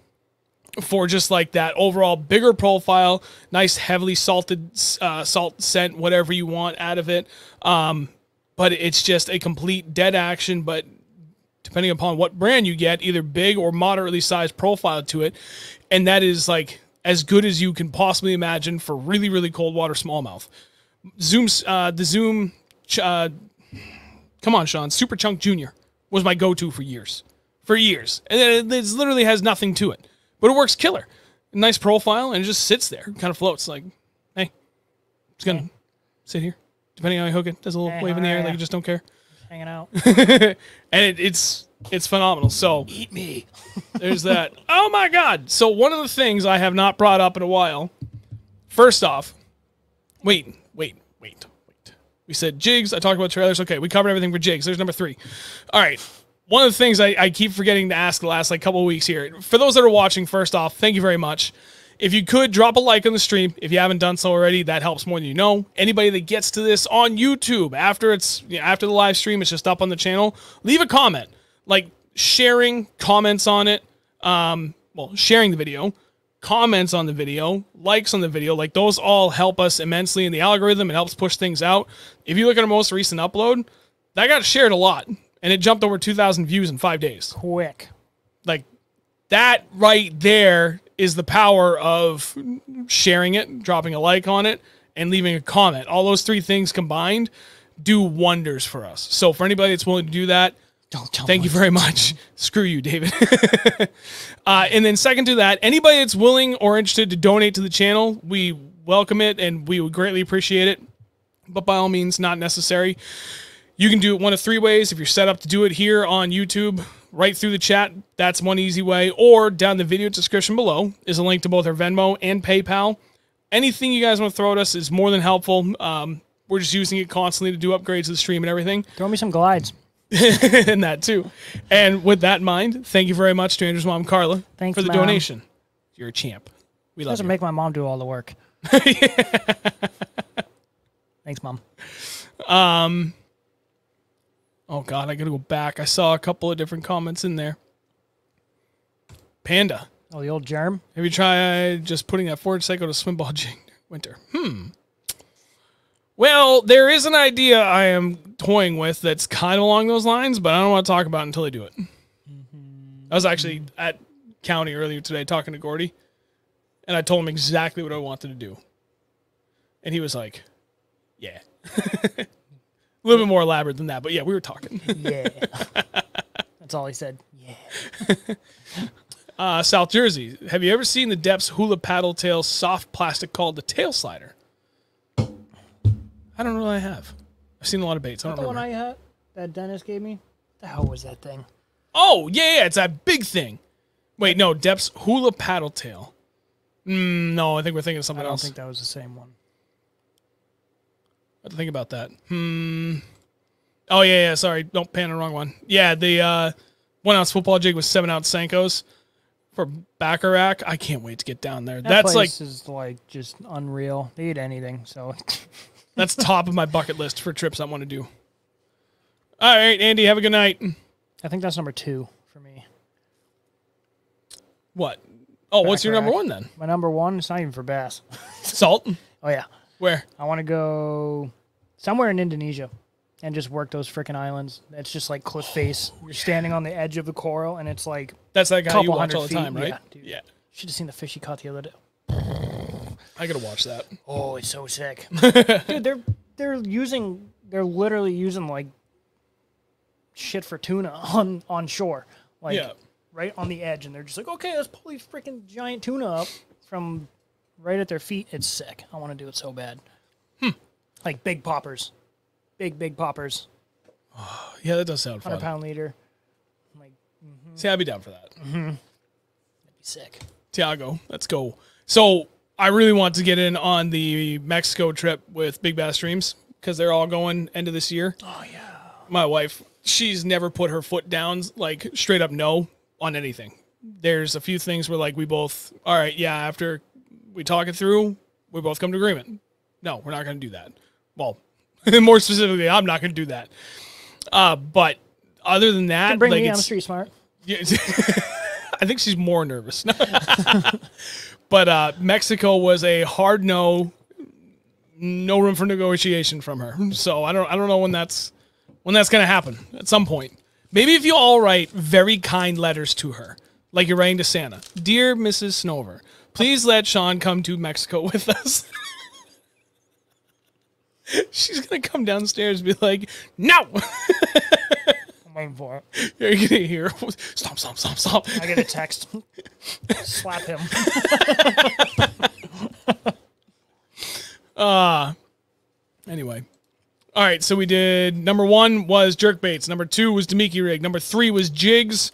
for just like that overall bigger profile, nice heavily salted uh, salt scent, whatever you want out of it. Um, but it's just a complete dead action. But depending upon what brand you get, either big or moderately sized profile to it, and that is like as good as you can possibly imagine for really really cold water smallmouth. Zoom's uh, the Zoom. Uh, come on, Sean. Super Chunk Junior was my go-to for years, for years, and it literally has nothing to it, but it works killer. Nice profile, and it just sits there, kind of floats. Like, hey, it's gonna sit here. Depending on how you hook it, does a little Hey, wave in the air, yeah. like you just don't care, Hanging out. and it, it's it's phenomenal. So Eat me. there's that. Oh my God. So, one of the things I have not brought up in a while, first off, wait, wait, wait, wait. We said jigs. I talked about trailers. Okay, we covered everything for jigs. There's number three. All right. One of the things I, I keep forgetting to ask the last like couple weeks here. For those that are watching, first off, thank you very much. If you could drop a like on the stream, if you haven't done so already, that helps more than you know. Anybody that gets to this on YouTube after it's you know, after the live stream, it's just up on the channel. Leave a comment, like sharing comments on it. Um, well, sharing the video, comments on the video, likes on the video, like those all help us immensely in the algorithm. It helps push things out. If you look at our most recent upload, that got shared a lot, and it jumped over 2,000 views in five days Quick. like that right there is the power of sharing it, dropping a like on it, and leaving a comment. All those three things combined do wonders for us. So for anybody that's willing to do that, Don't tell Thank you very much. Screw you, David. uh, and then second to that, anybody that's willing or interested to donate to the channel, we welcome it and we would greatly appreciate it. But by all means, not necessary. You can do it one of three ways. If you're set up to do it here on YouTube, right through the chat, that's one easy way. Or down the video description below is a link to both our Venmo and PayPal. Anything you guys want to throw at us is more than helpful. Um, we're just using it constantly to do upgrades to the stream and everything Throw me some glides. and that too. And with that in mind, thank you very much to Andrew's mom, Carla, Thanks, for the Mom. donation. You're a champ. We love Doesn't you. make my mom do all the work. Thanks, mom. Oh God, I gotta go back. I saw a couple of different comments in there. Panda, Oh, the old germ. have you tried just putting that Ford Psycho to swim ball winter? Hmm. Well, there is an idea I am toying with that's kind of along those lines, but I don't want to talk about it until I do it. I was actually at county earlier today talking to Gordy, and I told him exactly what I wanted to do. And he was like, Yeah. a little bit more elaborate than that, but yeah, we were talking. Yeah. That's all he said. Yeah. Uh, South Jersey. Have you ever seen the Deps hula paddle tail soft plastic called the tail slider? I don't know that I have. I've seen a lot of baits. I don't The one. I had that Dennis gave me. The hell was that thing? Oh, yeah, yeah, it's that big thing. Wait, no, Deps hula paddle tail. Mm, no, I think we're thinking of something else. I don't else. think that was the same one. I think about that. Hmm. Oh yeah, yeah. Sorry, don't pan the wrong one. Yeah, the uh, one ounce football jig with seven ounce Senkos for Baccarac. I can't wait to get down there. That that's like place is like just unreal. They eat anything. So that's top of my bucket list for trips I want to do. All right, Andy, have a good night. I think that's number two for me. What? Oh, what's your number one then? My number one. It's not even for bass. Salt. Oh yeah. Where? I want to go somewhere in Indonesia and just work those freaking islands. It's just like cliff oh, face. You're standing on the edge of the coral, and it's like That's that guy you watch all the feet, time, right? yeah, dude. yeah. should have seen the fish he caught the other day. I gotta watch that. Oh, it's so sick, dude. They're they're using they're literally using like shit for tuna on on shore, like Yeah. right on the edge, and they're just like, okay, let's pull these freaking giant tuna up from right at their feet. It's sick. I want to do it so bad. Hmm. Like big poppers, big big poppers, Yeah, that does sound fun. hundred pound leader. Like See, I'd be down for that. that'd be sick. Tiago, let's go. So I really want to get in on the Mexico trip with Big Bass Streams because they're all going end of this year. Oh yeah. My wife, she's never put her foot down like straight up no on anything. There's a few things where like we both, all right, yeah, after we talk it through, we both come to agreement. No, we're not going to do that. Well, more specifically, I'm not going to do that. Uh, but other than that, Bring like me. I'm street smart. yeah, I think she's more nervous. but uh, Mexico was a hard no, no room for negotiation from her. So I don't I don't know when that's when that's gonna happen. At some point, maybe if you all write very kind letters to her, like you're writing to Santa, dear Mrs. Snover, please let Sean come to Mexico with us. She's gonna come downstairs and be like, "No, I'm waiting for it. you're gonna hear stop, stop, stop, stop." I get a text. Slap him. Ah. Anyway. All right, so we did number one was jerk baits. Number two was Damiki rig. Number three was jigs.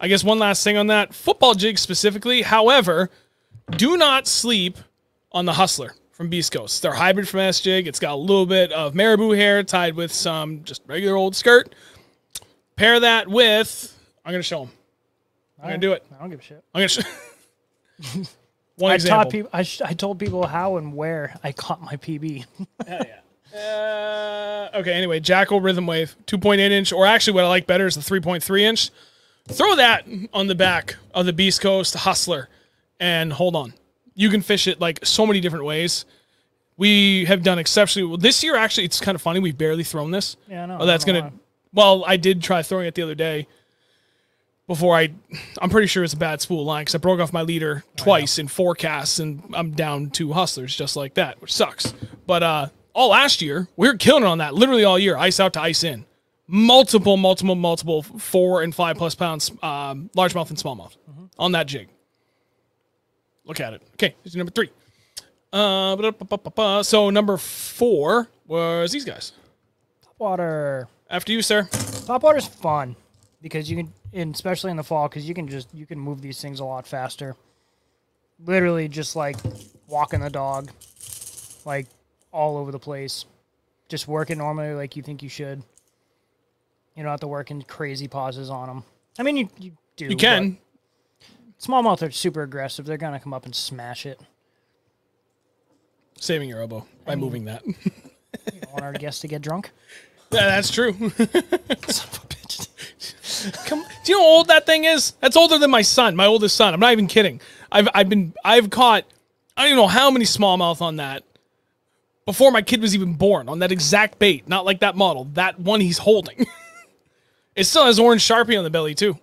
I guess one last thing on that football jigs specifically. However, do not sleep on the Hustler from Beast Coast. They're hybrid from S Jig. It's got a little bit of marabou hair tied with some just regular old skirt. Pair that with. I'm gonna show them. I'm gonna do it. I don't give a shit. I'm gonna show. one I example. taught people. I, sh- I told people how and where I caught my PB. Hell yeah. Uh, okay, anyway, Jackall Rhythm Wave, 2.8 inch, or actually what I like better is the 3.3 inch. Throw that on the back of the Beast Coast Hustler and hold on. You can fish it like so many different ways. We have done exceptionally well. This year, actually, it's kind of funny. We've barely thrown this. Yeah, I know. Oh, that's I don't know gonna. Well, I did try throwing it the other day. before I, I'm pretty sure it's a bad spool line because I broke off my leader twice in four casts and I'm down two hustlers just like that, which sucks. But uh, all last year we were killing it on that, literally all year, ice out to ice in, multiple, multiple, multiple four and five plus pounds, um, largemouth and smallmouth on that jig. Look at it. Okay, here's number three. Uh, so number four was these guys. Water. After you, sir. Top water's fun because you can, and especially in the fall, because you can just you can move these things a lot faster. Literally, just like walking the dog, like all over the place. Just working normally like you think you should. You don't have to work in crazy pauses on them. I mean, you you do. You can. Smallmouth are super aggressive. They're gonna come up and smash it. Saving your elbow by moving that. You don't want our guests to get drunk. Yeah, that's true. Son of a bitch. Come, do you know how old that thing is? That's older than my son, my oldest son. I'm not even kidding. I've I've been I've caught I don't even know how many smallmouth on that before my kid was even born on that exact bait. Not like that model, that one he's holding. it still has orange sharpie on the belly too.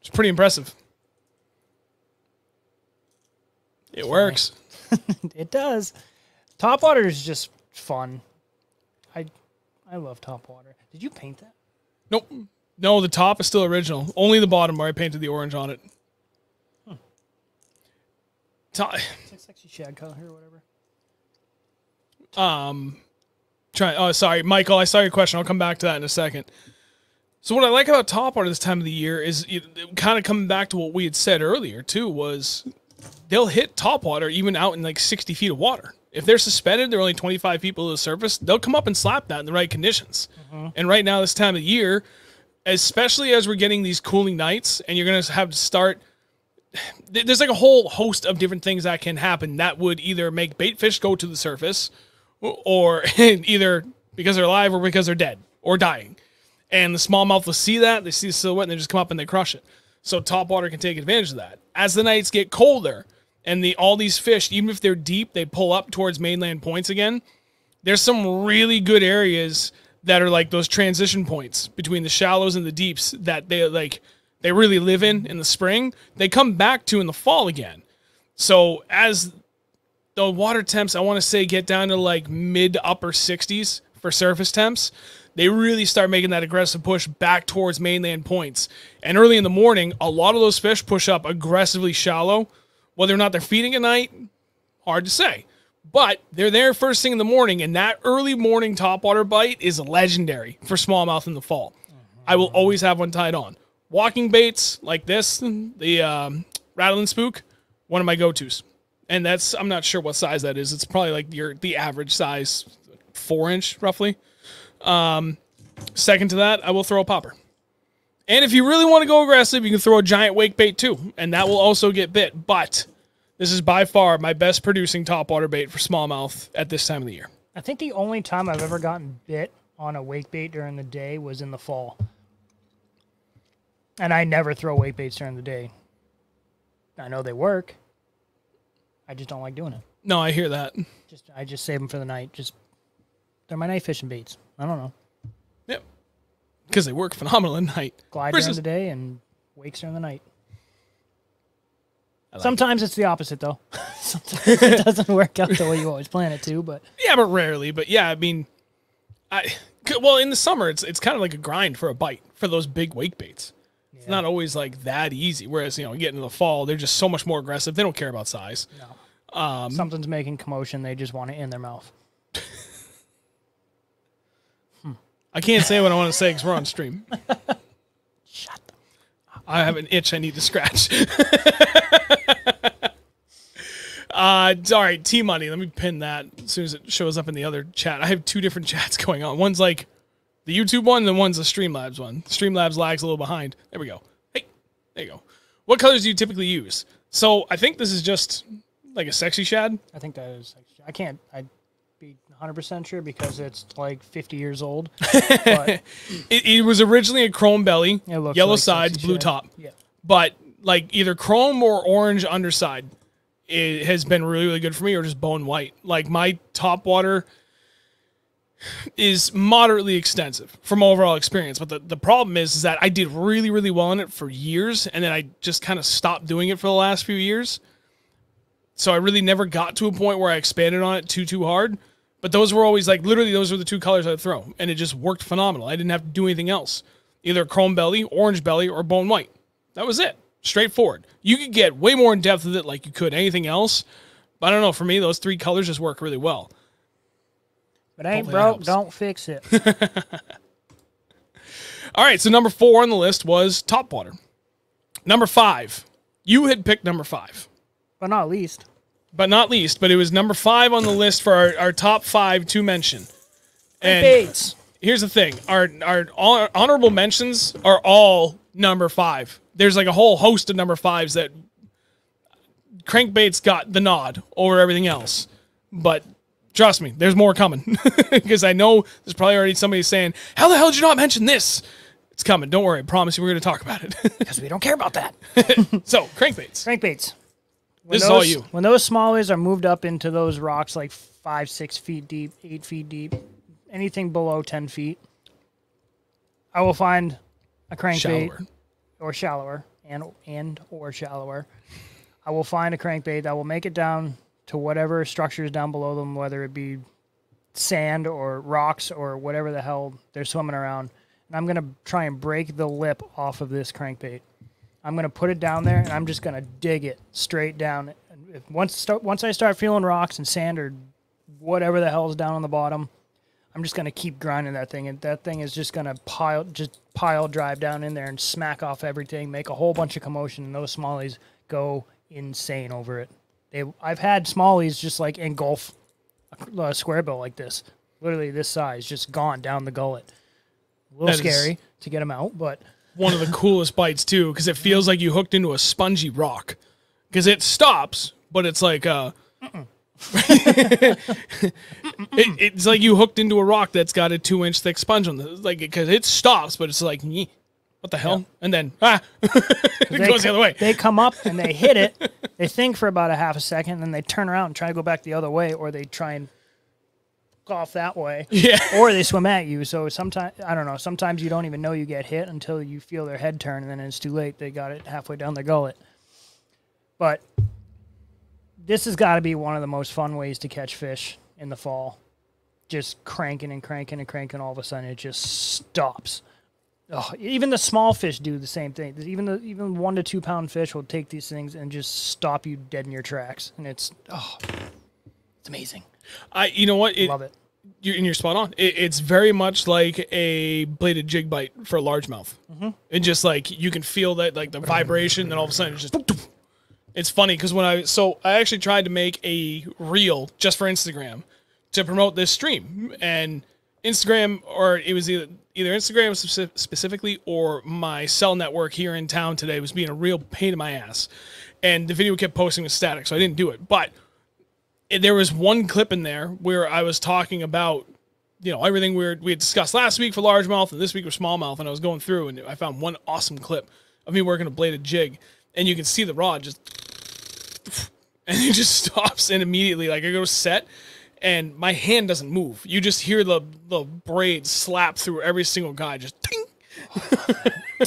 It's pretty impressive. It works. It does. Top water is just fun. I I love top water. Did you paint that? Nope. No, the top is still original. Only the bottom where I painted the orange on it. To- It's like sexy shad color or whatever. um try oh sorry michael i saw your question i'll come back to that in a second so what i like about top water this time of the year is kind of coming back to what we had said earlier too was they'll hit top water even out in like 60 feet of water if they're suspended they're only 25 feet below the surface they'll come up and slap that in the right conditions mm-hmm. and right now this time of year especially as we're getting these cooling nights and you're going to have to start there's like a whole host of different things that can happen that would either make bait fish go to the surface or either because they're alive or because they're dead or dying. And the smallmouth will see that, they see the silhouette, and they just come up and they crush it. So topwater can take advantage of that. As the nights get colder and the all these fish, even if they're deep, they pull up towards mainland points again. There's some really good areas that are like those transition points between the shallows and the deeps that they like they really live in in the spring. They come back to in the fall again. So as the water temps, I want to say, get down to like mid upper 60s for surface temps, they really start making that aggressive push back towards mainland points. And early in the morning, a lot of those fish push up aggressively shallow. Whether or not they're feeding at night, hard to say. But they're there first thing in the morning, and that early morning topwater bite is legendary for smallmouth in the fall. I will always have one tied on. Walking baits like this, the um, rattling spook, one of my go-tos and that's I'm not sure what size that is. It's probably like your the average size, four inch roughly. Um, second to that, I will throw a popper. And if you really want to go aggressive, you can throw a giant wake bait too, and that will also get bit. But this is by far my best producing topwater bait for smallmouth at this time of the year. I think the only time I've ever gotten bit on a wake bait during the day was in the fall. And I never throw wake baits during the day. I know they work. I just don't like doing it. No, I hear that. Just I just save them for the night. Just they're my night fishing baits. I don't know. Yep, because they work phenomenal at night. Glide Versus- during the day and wakes during the night. Like Sometimes it's the opposite though. Sometimes it doesn't work out the way you always plan it to, but Yeah, but rarely. But yeah, I mean, I c- well in the summer it's it's kind of like a grind for a bite for those big wake baits. It's not always like that easy. Whereas you know, you get into the fall, they're just so much more aggressive. They don't care about size. Um, something's making commotion, they just want it in their mouth. I can't say what I want to say because we're on stream. Shut them. I have an itch I need to scratch. uh, all right, T Money. Let me pin that as soon as it shows up in the other chat. I have two different chats going on. One's like the YouTube one, and one's the Streamlabs one. Streamlabs lags a little behind. There we go. Hey, there you go. What colors do you typically use? So I think this is just like a sexy shad. I think that is I can't be 100% sure because it's like 50 years old. but It, it was originally a chrome belly, yellow like sides, blue top. yeah. but like either chrome or orange underside it has been really really good for me or just bone white like my top water is moderately extensive from overall experience. But the, the problem is, is that I did really, really well in it for years, and then I just kind of stopped doing it for the last few years. So I really never got to a point where I expanded on it too, too hard. But those were always like literally those were the two colors I'd throw, and it just worked phenomenal. I didn't have to do anything else, either chrome belly, orange belly, or bone white. That was it, straightforward. You could get way more in depth with it, like you could anything else. But I don't know. For me, those three colors just work really well. But ain't Hopefully broke, don't fix it. All right, so number four on the list was top water. Number five, you had picked number five, but not least. But not least, but it was number five on the list for our, our top five to mention. And Bates. here's the thing: our our hon- honorable mentions are all number five. There's like a whole host of number fives that crankbaits got the nod over everything else, but. Trust me, there's more coming because I know there's probably already somebody saying, "How the hell did you not mention this?" It's coming. Don't worry. I promise you, we're going to talk about it. Because we don't care about that. so, crankbaits. Crankbaits. When This is those, all you. When those smallies are moved up into those rocks like five, six feet deep, eight feet deep, anything below 10 feet, I will find a crankbait Shallower. or shallower and and or shallower. I will find a crankbait that will make it down to whatever structures down below them, whether it be sand or rocks or whatever the hell they're swimming around. And I'm gonna try and break the lip off of this crankbait. I'm gonna put it down there and I'm just gonna dig it straight down. And if, once start, once I start feeling rocks and sand or whatever the hell is down on the bottom, I'm just gonna keep grinding that thing, and that thing is just gonna pile, just pile drive down in there and smack off everything, make a whole bunch of commotion, and those smallies go insane over it. They, I've had smallies just like engulf a, a square bill like this, literally this size, just gone down the gullet. A little That is- scary to get them out, but One of the coolest bites too, because it feels like you hooked into a spongy rock. Because it stops, but it's like uh, it, it's like you hooked into a rock that's got a two inch thick sponge on the like because it stops, but it's like "Nyeh, what the hell, and then ah, it they goes the co- other way. They come up and they hit it. they think for about a half a second, and then they turn around and try to go back the other way, or they try and off that way. Yeah. or they swim at you. So sometimes I don't know. Sometimes you don't even know you get hit until you feel their head turn, and then it's too late. They got it halfway down their gullet. But this has got to be one of the most fun ways to catch fish in the fall. Just cranking and cranking and cranking. All of a sudden, it just stops. Oh, even the small fish do the same thing. Even the even one to two pound fish will take these things and just stop you dead in your tracks, and it's oh, it's amazing. I you know what it, Love it. you're, and you're spot on. It, it's very much like a bladed jig bite for a largemouth. mm It just like you can feel that like the vibration, then all of a sudden it's just. It's funny because when I so I actually tried to make a reel just for Instagram to promote this stream and Instagram or it was either either Instagram specifically or my cell network here in town today was being a real pain in my ass, and the video kept posting with static, so I didn't do it. But there was one clip in there where I was talking about, you know, everything we, were, we had discussed last week for largemouth and this week for smallmouth, and I was going through and I found one awesome clip of me working a bladed jig, and you can see the rod just, and it just stops and immediately like I go set, and my hand doesn't move. You just hear the the braid slap through every single guy, just ting.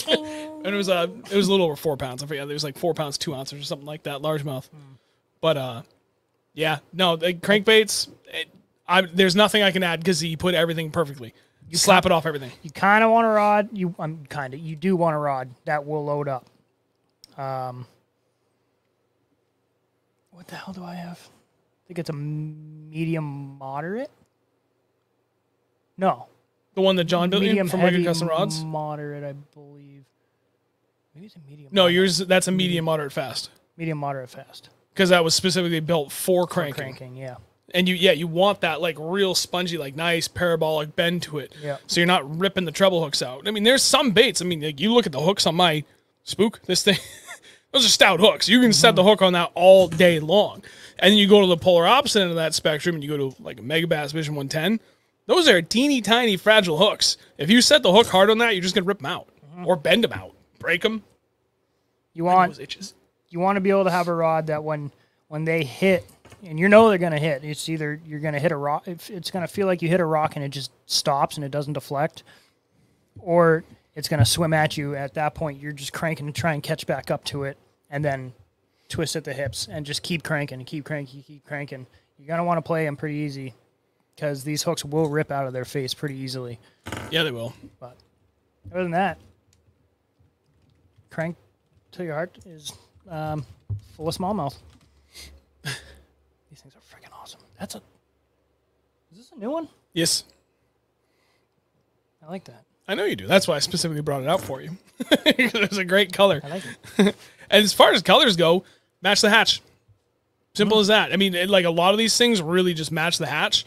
and it was uh, it was a little over four pounds. I forget. It was like four pounds two ounces or something like that, largemouth. But uh, yeah, no, the crankbaits. It, I, there's nothing I can add because he put everything perfectly. You slap it off everything. You kind of want a rod. You I'm kind of you do want a rod that will load up. Um, what the hell do I have? I think it's a medium moderate. No, The one that John built medium from heavy Custom Rods. moderate, I believe. Maybe it's a medium. No, moderate. yours that's a medium moderate fast medium moderate fast. Because that was specifically built for cranking. Cranking, yeah. And you yeah you want that like real spongy like nice parabolic bend to it. Yeah. So you're not ripping the treble hooks out. I mean, there's some baits. I mean, like you look at the hooks on my spook. This thing, those are stout hooks. You can set mm-hmm. the hook on that all day long. And then you go to the polar opposite end of that spectrum, and you go to like a Megabass Vision 110. Those are teeny tiny fragile hooks. If you set the hook hard on that, you're just gonna rip them out mm-hmm. or bend them out, break them. You want Those itches. You want to be able to have a rod that when when they hit and you know they're going to hit. It's either you're going to hit a rock, it's going to feel like you hit a rock and it just stops and it doesn't deflect, or it's going to swim at you. At that point, you're just cranking to try and catch back up to it, and then twist at the hips and just keep cranking, keep cranking, keep cranking. You're going to want to play them pretty easy because these hooks will rip out of their face pretty easily. Yeah, they will. But other than that, crank till your heart is um, full of smallmouth. These things are freaking awesome. That's a. Is this a new one? Yes, I like that. I know you do. That's why I specifically brought it out for you. it's a great color. I like it. And as far as colors go, match the hatch. Simple as that. I mean, it- like a lot of these things really just match the hatch.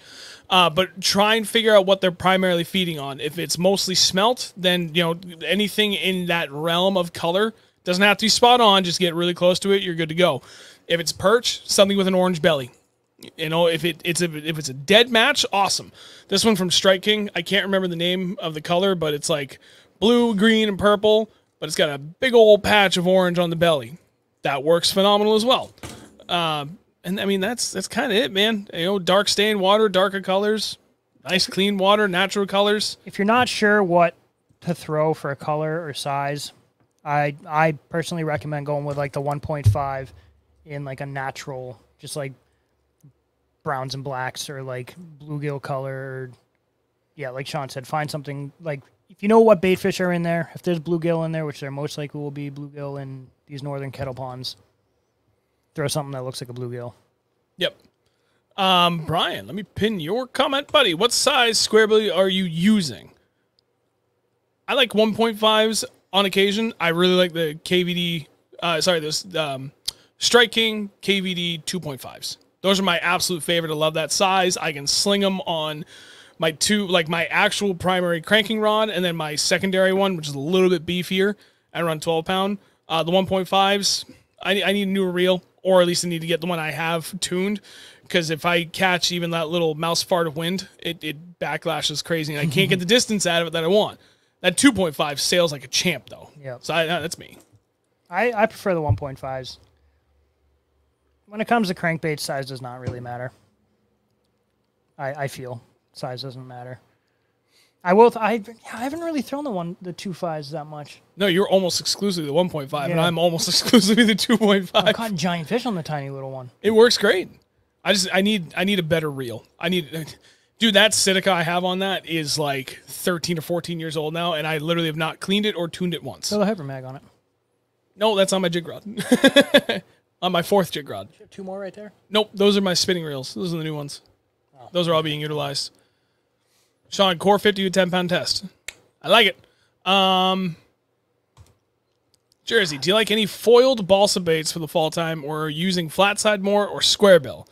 Uh, but try and figure out what they're primarily feeding on. If it's mostly smelt, then you know anything in that realm of color doesn't have to be spot on. Just get really close to it. You're good to go. If it's perch, something with an orange belly. You know, if it, it's a, if it's a dead match, awesome. This one from Strike King, I can't remember the name of the color, but it's like blue, green, and purple, but it's got a big old patch of orange on the belly. That works phenomenal as well. Um, and I mean that's that's kind of it, man. You know, dark stain water, darker colors, nice clean water, natural colors. If you're not sure what to throw for a color or size, I I personally recommend going with like the 1.5 in like a natural, just like browns and blacks or like bluegill color. Yeah, like Sean said, find something like if you know what bait fish are in there. If there's bluegill in there, which there most likely will be bluegill in these northern kettle ponds, throw something that looks like a bluegill. Yep. Um, Brian, let me pin your comment, buddy. What size square bill are you using? I like 1.5s on occasion. I really like the KVD. Uh, sorry, this um, Strike King KVD 2.5s. Those are my absolute favorite. I love that size. I can sling them on my two, like my actual primary cranking rod, and then my secondary one, which is a little bit beefier. I run 12 pound. Uh, the 1.5s, I, I need a newer reel, or at least I need to get the one I have tuned. Because if I catch even that little mouse fart of wind, it, it backlashes crazy, and I can't get the distance out of it that I want. That 2.5 sails like a champ, though. Yep. So I, uh, that's me. I, I prefer the 1.5s. When it comes to crankbait, size does not really matter. I, I feel size doesn't matter. I will. Th- I I haven't really thrown the one the two fives that much. No, you're almost exclusively the 1.5, and I'm almost exclusively the two point five. I've caught giant fish on the tiny little one. It works great. I just I need I need a better reel. I need dude that Citica I have on that is like 13 or 14 years old now, and I literally have not cleaned it or tuned it once. Throw the hyper mag on it. No, that's on my jig rod. on my fourth jig rod. Two more right there. Nope, those are my spinning reels. Those are the new ones. Those are all being utilized. Sean, core 50 to 10 pound test. I like it. Um, Jersey, do you like any foiled balsa baits for the fall time or using flat side more or square bill?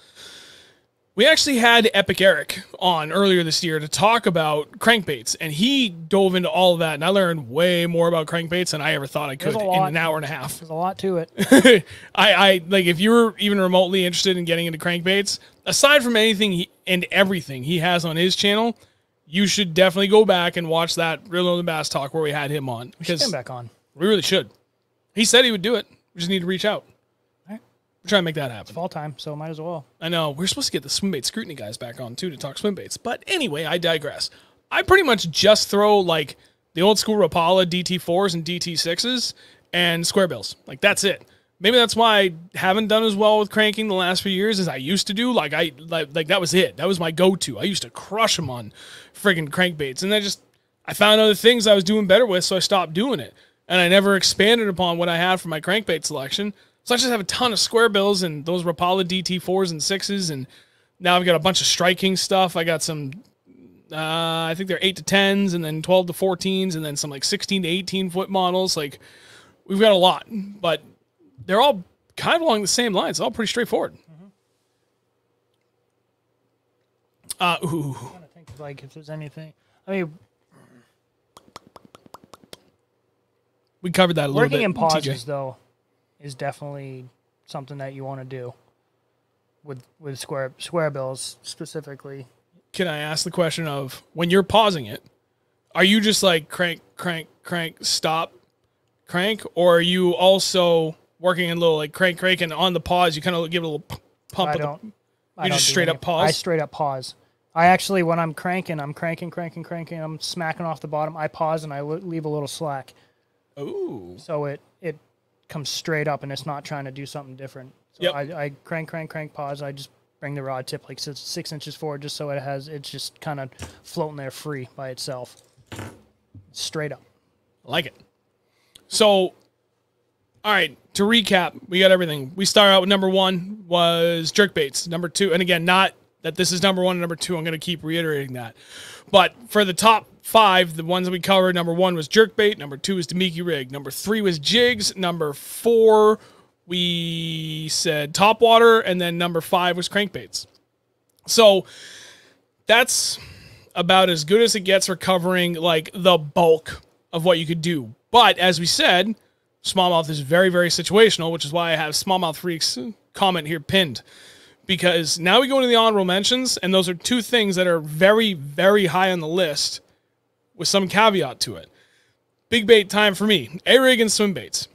We actually had Epic Eric on earlier this year to talk about crankbaits, and he dove into all of that, and I learned way more about crankbaits than I ever thought I could in an hour and a half. There's a lot to it. I, I like if you're even remotely interested in getting into crankbaits, aside from anything he, and everything he has on his channel, you should definitely go back and watch that Reel Northern Bass Talk where we had him on because him back on. we really should. He said he would do it. We just need to reach out. We're trying to make that happen. Fall time, so might as well. I know we're supposed to get the swim bait scrutiny guys back on too to talk swim baits, but anyway, I digress. I pretty much just throw like the old school Rapala DT4s and DT6s and square bills. Like that's it. Maybe that's why I haven't done as well with cranking the last few years as I used to do. Like I like like that was it. That was my go-to. I used to crush them on friggin' crankbaits, and I just I found other things I was doing better with, so I stopped doing it. And I never expanded upon what I had for my crankbait selection. So I just have a ton of square bills and those Rapala DT4s and 6s. And now I've got a bunch of Strike King stuff. I got some, uh, I think they're 8 to 10s and then 12 to 14s and then some like 16 to 18 foot models. Like we've got a lot, but they're all kind of along the same lines. All pretty straightforward. Uh, ooh. I'm trying to think of like if there's anything. I mean, We covered that a little working bit. in pauses TJ. though is definitely something that you want to do with with square square bills specifically. can I ask the question of when you're pausing it, are you just like crank, crank, crank, stop, crank, or are you also working in a little like crank, crank, and on the pause you kind of give it a little pump? I don't. I You don't just straight up pause? I straight up pause. I actually, when I'm cranking, I'm cranking, cranking, cranking. I'm smacking off the bottom. I pause and I leave a little slack, Ooh. so it comes straight up and it's not trying to do something different. So Yep. I, I crank, crank, crank, pause. I just bring the rod tip like six, six inches forward, just so it has it's just kind of floating there free by itself, straight up. I like it. So, all right, to recap, we got everything. We start out with number one was jerk baits. Number two, and again, not that this is number one and number two. I'm going to keep reiterating that. But for the top five, the ones that we covered, number one was jerk bait. Number two was Damiki rig. Number three was jigs. Number four, we said top water. And then number five was crankbaits. So that's about as good as it gets for covering like the bulk of what you could do. But as we said, smallmouth is very, very situational, which is why I have smallmouth freaks comment here pinned. Because now we go into the honorable mentions, and those are two things that are very, very high on the list with some caveat to it. Big bait time for me. A rig and swim baits.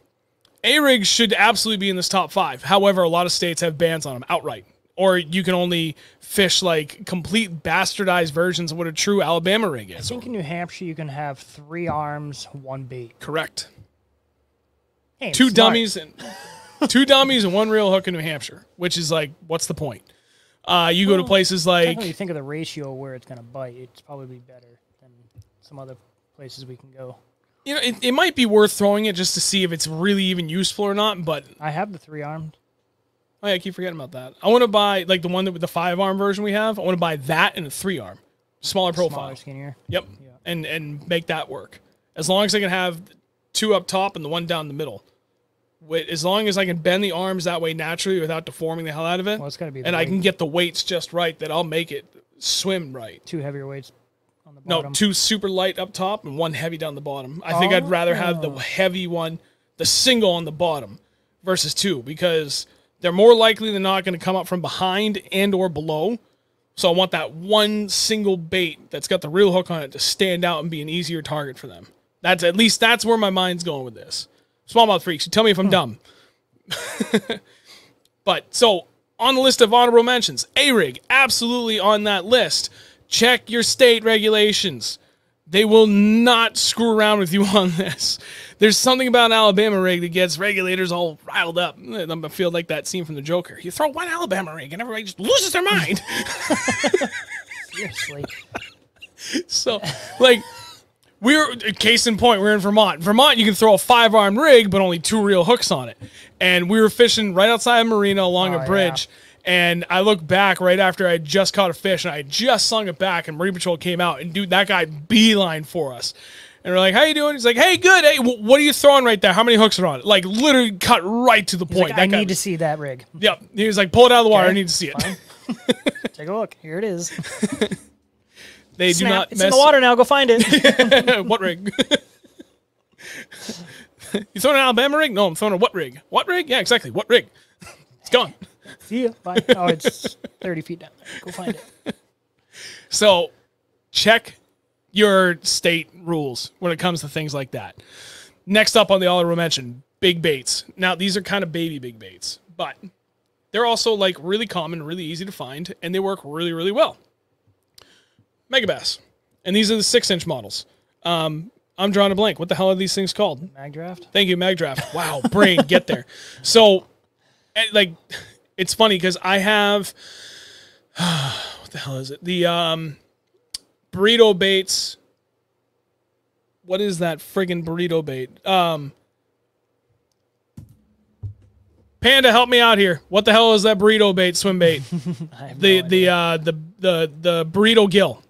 A rig should absolutely be in this top five. However, a lot of states have bans on them outright. Or you can only fish like complete bastardized versions of what a true Alabama rig is. I think in New Hampshire you can have three arms, one bait. Correct. Hey, Two smart. dummies and two dummies and one real hook in New Hampshire, which is like, what's the point? Uh, you go to places like you think of the ratio where it's going to bite, it's probably better than some other places we can go. you know, it, it might be worth throwing it just to see if it's really even useful or not. But I have the three armed. oh yeah, I keep forgetting about that. I want to buy like the one that with the five arm version we have. I want to buy that and a three arm, smaller profile. Smaller, skinnier. Yep, and and make that work. As long as I can have two up top and the one down the middle. As long as I can bend the arms that way naturally without deforming the hell out of it, Well, it's gotta be and I can get the weights just right, that I'll make it swim right. Two heavier weights on the No, two super light up top and one heavy down the bottom. I think I'd rather have the Oh. heavy one, the single on the bottom, versus two because they're more likely than not going to come up from behind and or below. So I want that one single bait that's got the real hook on it to stand out and be an easier target for them. That's at least that's where my mind's going with this. Smallmouth freaks, you tell me if I'm hmm. dumb. but so on the list of honorable mentions, A rig, absolutely on that list. Check your state regulations. They will not screw around with you on this. There's something about an Alabama rig that gets regulators all riled up. Eh, I feel like that scene from the Joker. You throw one Alabama rig and everybody just loses their mind. Seriously. so, like, we're case in point. We're in Vermont. Vermont, you can throw a five arm rig, but only two real hooks on it. And we were fishing right outside of Marina along Oh, a yeah. bridge. And I look back right after I had just caught a fish, and I had just slung it back, and Marine Patrol came out, and dude, that guy beeline for us. And we're like, "How you doing?" He's like, "Hey, good. Hey, what are you throwing right there? How many hooks are on it?" Like, literally cut right to the point. Like, I need to see that rig. Yep. He was like, "Pull it out of the water. I need to see it." Take a look. Here it is. they do not it's mess in the water now. Go find it. what rig? you throwing an Alabama rig? No, I'm throwing a what rig? What rig? Yeah, exactly. What rig? It's gone. see ya. Bye. Oh, it's 30 feet down there. Go find it. So check your state rules when it comes to things like that. Next up on the honorable mention, big baits. Now these are kind of baby big baits, but they're also like really common, really easy to find, and they work really, really well. Megabass. And these are the six inch models. Um, I'm drawing a blank. What the hell are these things called? Mag draft. Thank you, Magdraft. Wow, brain, get there. So, eh, like, it's funny because I have what the hell is it? The um, burrito baits. What is that friggin' burrito bait? Um, Panda, help me out here. What the hell is that burrito bait? Swim bait. The no the uh the the the burrito gill.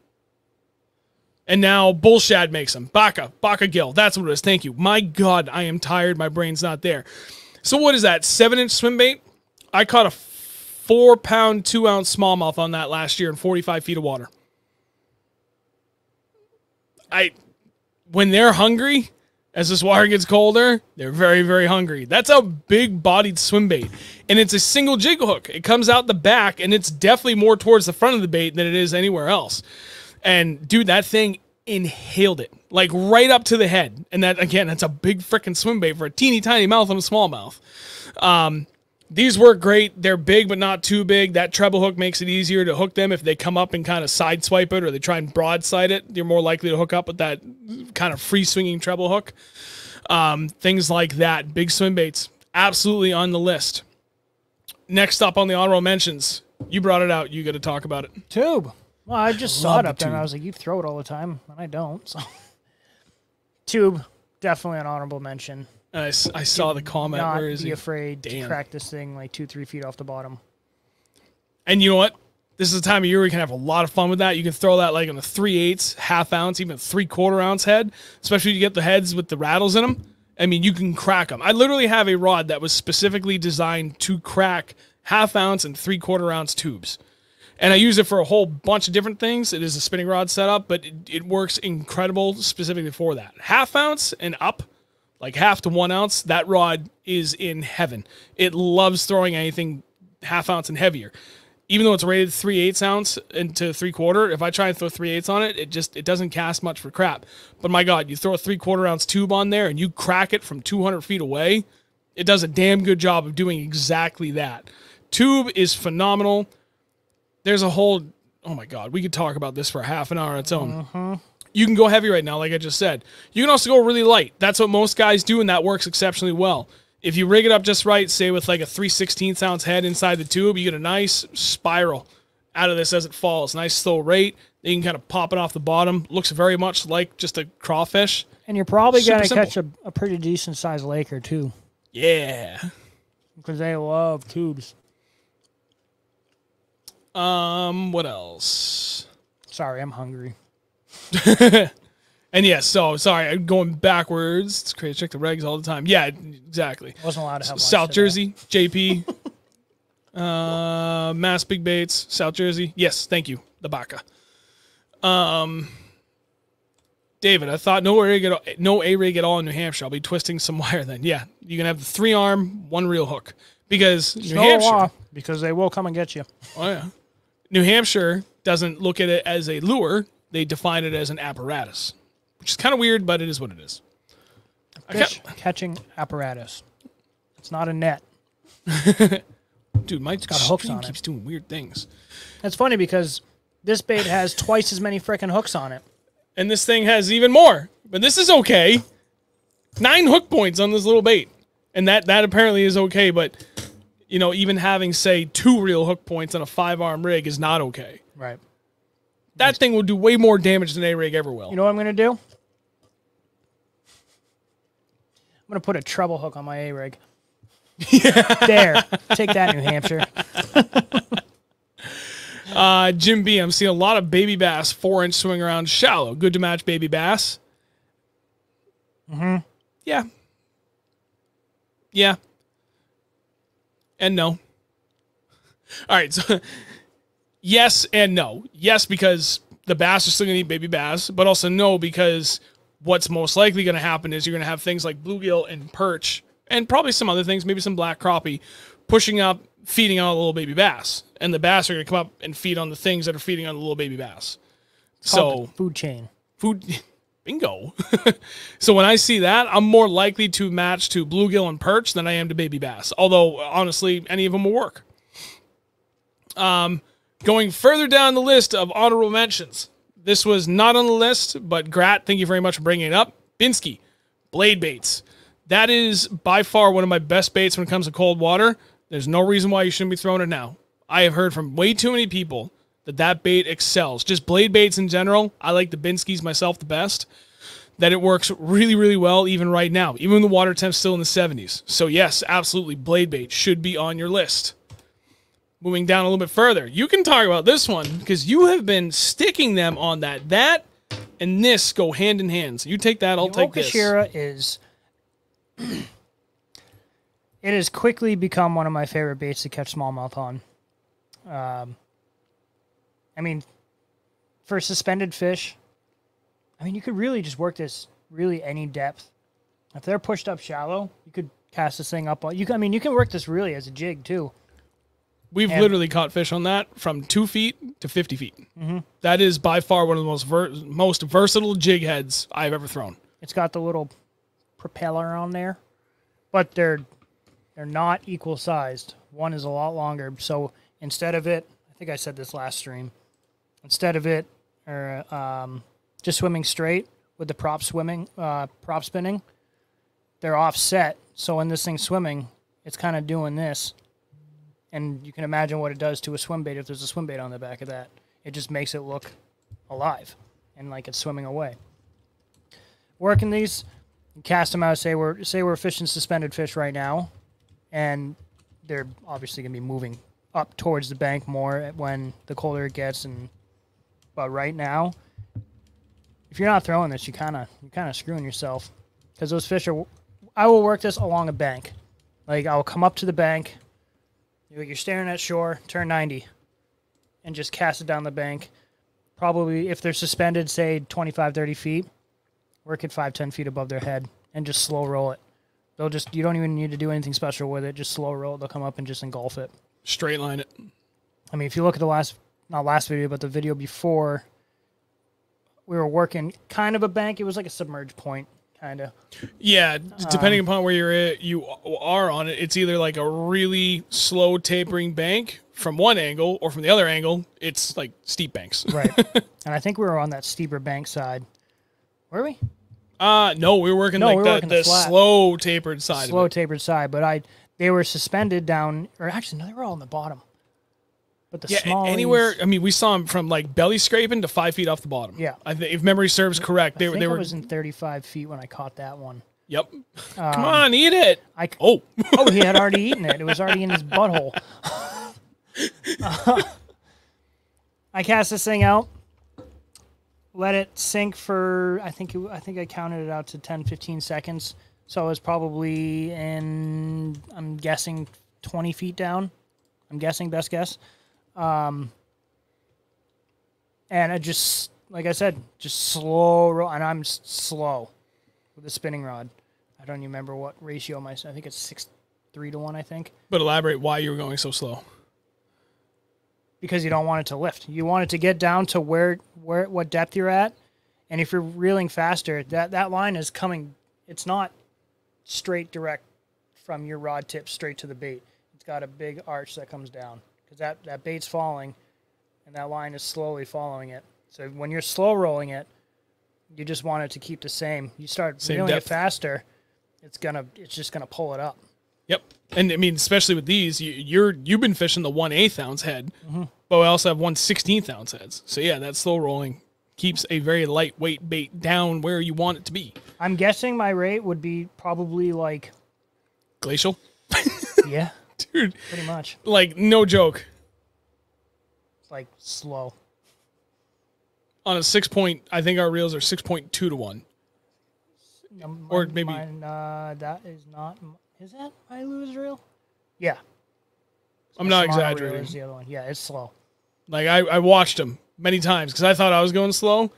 And now Bullshad makes them. Baka, Baka Gill. That's what it is. Thank you. My God, I am tired. My brain's not there. So what is that? Seven inch swim bait? I caught a four pound, two ounce smallmouth on that last year in 45 feet of water. I when they're hungry, as this water gets colder, they're very, very hungry. That's a big bodied swim bait. And it's a single jig hook. It comes out the back and it's definitely more towards the front of the bait than it is anywhere else. And dude, that thing inhaled it like right up to the head. And that again, that's a big freaking swim bait for a teeny tiny mouth and a small mouth. Um, These work great. They're big, but not too big. That treble hook makes it easier to hook them if they come up and kind of sideswipe it or they try and broadside it. You're more likely to hook up with that kind of free swinging treble hook. Um, things like that. Big swim baits, absolutely on the list. Next up on the honorable mentions, you brought it out. You got to talk about it. Tube. Well, I just saw love it the up there and I tube. was like, you throw it all the time, and I don't. So, tube, definitely an honorable mention. And I, s- I saw the comment. Not Where is be he? afraid Damn. to crack this thing like two, three feet off the bottom. And you know what? This is the time of year we can have a lot of fun with that. You can throw that like on a three eighths, half ounce, even three quarter ounce head, especially if you get the heads with the rattles in them. I mean, you can crack them. I literally have a rod that was specifically designed to crack half ounce and three quarter ounce tubes. And I use it for a whole bunch of different things. It is a spinning rod setup, but it, it works incredible specifically for that. Half ounce and up, like half to one ounce, that rod is in heaven. It loves throwing anything half ounce and heavier. Even though it's rated three eighths ounce into three quarter, if I try and throw three eighths on it, it just it doesn't cast much for crap. But my God, you throw a three quarter ounce tube on there and you crack it from 200 feet away, it does a damn good job of doing exactly that. Tube is phenomenal. There's a whole oh my God, we could talk about this for a half an hour on its own. You can go heavy right now, like I just said. You can also go really light. That's what most guys do, and that works exceptionally well. If you rig it up just right, say with like a 3 16th ounce head inside the tube, you get a nice spiral out of this as it falls. Nice slow rate. Then you can kind of pop it off the bottom. Looks very much like just a crawfish. And you're probably going to catch a, a pretty decent sized laker too, Yeah. because they love tubes. Um, what else? Sorry, I'm hungry. And yes, so sorry, I'm going backwards. It's crazy. Check the regs all the time. Yeah, exactly. Wasn't allowed to have South today. Jersey, JP. uh, Mass Big Baits, South Jersey. Yes, thank you, the Baca. Um, David, I thought no A rig at all, no A rig at all in New Hampshire. I'll be twisting some wire then. Yeah, you can have the three arm, one reel hook because New Hampshire. law, because they will come and get you. Oh yeah, New Hampshire doesn't look at it as a lure; they define it as an apparatus, which is kind of weird, but it is what it is. Fish catching apparatus. It's not a net. dude, my got hooks on it. keeps doing weird things. That's funny because this bait has twice as many freaking hooks on it. and this thing has even more. But this is okay. Nine hook points on this little bait, and that that apparently is okay. But you know, even having say two real hook points on a five arm rig is not okay. Right. That thing will do way more damage than a rig ever will. You know what I'm going to do? I'm going to put a treble hook on my A rig. Yeah. There. Take that, New Hampshire. uh, Jim B, I'm seeing a lot of baby bass four inch swing around shallow. Good to match baby bass. Mm-hmm. Yeah. Yeah. And no. All right, so yes and no. Yes, because the bass are still to eat baby bass, but also no, because what's most likely going to happen is you're going to have things like bluegill and perch, and probably some other things, maybe some black crappie, pushing up, feeding on a little baby bass, and the bass are going to come up and feed on the things that are feeding on the little baby bass. So food chain. food bingo. So when i see that i'm more likely to match to bluegill and perch than i am to baby bass although honestly any of them will work. Um going further down the list of honorable mentions. This was not on the list but grat thank you very much for bringing it up. Binsky blade baits. That is by far one of my best baits when it comes to cold water. There's no reason why you shouldn't be throwing it now. I have heard from way too many people that that bait excels. Just blade baits in general. I like the Binskies myself the best. That it works really, really well even right now, even when the water temp's still in the 70s. So yes, absolutely, blade bait should be on your list. Moving down a little bit further, you can talk about this one because you have been sticking them on that. That and this go hand in hand. So you take that, I'll take this. Okashira is. it has quickly become one of my favorite baits to catch smallmouth on. Um, I mean, for suspended fish, I mean, you could really just work this really any depth. If they're pushed up shallow, you could cast this thing up. You can, I mean, you can work this really as a jig too. We've And- literally caught fish on that from two feet to 50 feet. Mm-hmm. That is by far one of the most ver- most versatile jig heads I've ever thrown. It's got the little propeller on there, but they're they're not equal sized. One is a lot longer. So instead of it, I think I said this last stream, instead of it or um, just swimming straight with the prop swimming, uh, prop spinning, they're offset. So when this thing's swimming, it's kind of doing this. And you can imagine what it does to a swim bait if there's a swim bait on the back of that. It just makes it look alive and like it's swimming away. Working these, cast them out. Say we're say we're fishing suspended fish right now, and they're obviously gonna be moving up towards the bank more when the colder it gets. And but right now, if you're not throwing this, you kind of you're kind of screwing yourself because those fish are. I will work this along a bank, like I'll come up to the bank. You're staring at shore, turn ninety, and just cast it down the bank. Probably if they're suspended, say 25, 30 feet, work it five, 10 feet above their head and just slow roll it. They'll just you don't even need to do anything special with it. Just slow roll it. They'll come up and just engulf it. Straight line it. I mean, if you look at the last not last video, but the video before, we were working kind of a bank. It was like a submerged point, kind of. Yeah, d- depending upon where you're at, you are on it. It's either like a really slow tapering bank from one angle, or from the other angle, it's like steep banks. Right. and I think we were on that steeper bank side. Were we? Uh no, we were working No, like we were the, working the the slow tapered side. Slow tapered side, but I they were suspended down, or actually no, they were all on the bottom. But the Yeah, a- small anywhere. I mean, we saw them from like belly scraping to five feet off the bottom. Yeah. I think if memory serves correct, they I were think they I were. was in 35 feet when I caught that one. Yep. Come um, on, eat it. I Oh, oh he had already eaten it. It was already in his butthole. I cast this thing out, let it sink for I think it, I think I counted it out to 10, 15 seconds. So it was probably in I'm guessing 20 feet down. I'm guessing best guess. Um, and I just like I said, just slow roll, and I'm slow with the spinning rod. I don't even remember what ratio my I think it's six three to one. I think but elaborate why you were going so slow. because you don't want it to lift. You want it to get down to where where what depth you're at, and if you're reeling faster, that that line is coming. It's not straight direct from your rod tip straight to the bait. It's got a big arch that comes down because that that bait's falling, and that line is slowly following it. So when you're slow rolling it, you just want it to keep the same. You start Same reeling depth. it faster, it's gonna it's just gonna pull it up. Yep. And I mean, especially with these, you, you're you've been fishing the one eighth ounce head, Mm-hmm. but we also have one sixteenth ounce heads. So yeah, that slow rolling keeps a very lightweight bait down where you want it to be. I'm guessing my rate would be probably like Glacial, yeah, dude. pretty much. Like no joke. It's like slow. On a six point, I think our reels are six point two to one. Um, Or mine- maybe- mine, uh, that is not. Is that my Lew's reel? Yeah, I'm not exaggerating. Is the other one? Yeah, it's slow. Like I, I watched them many times because I thought I was going slow,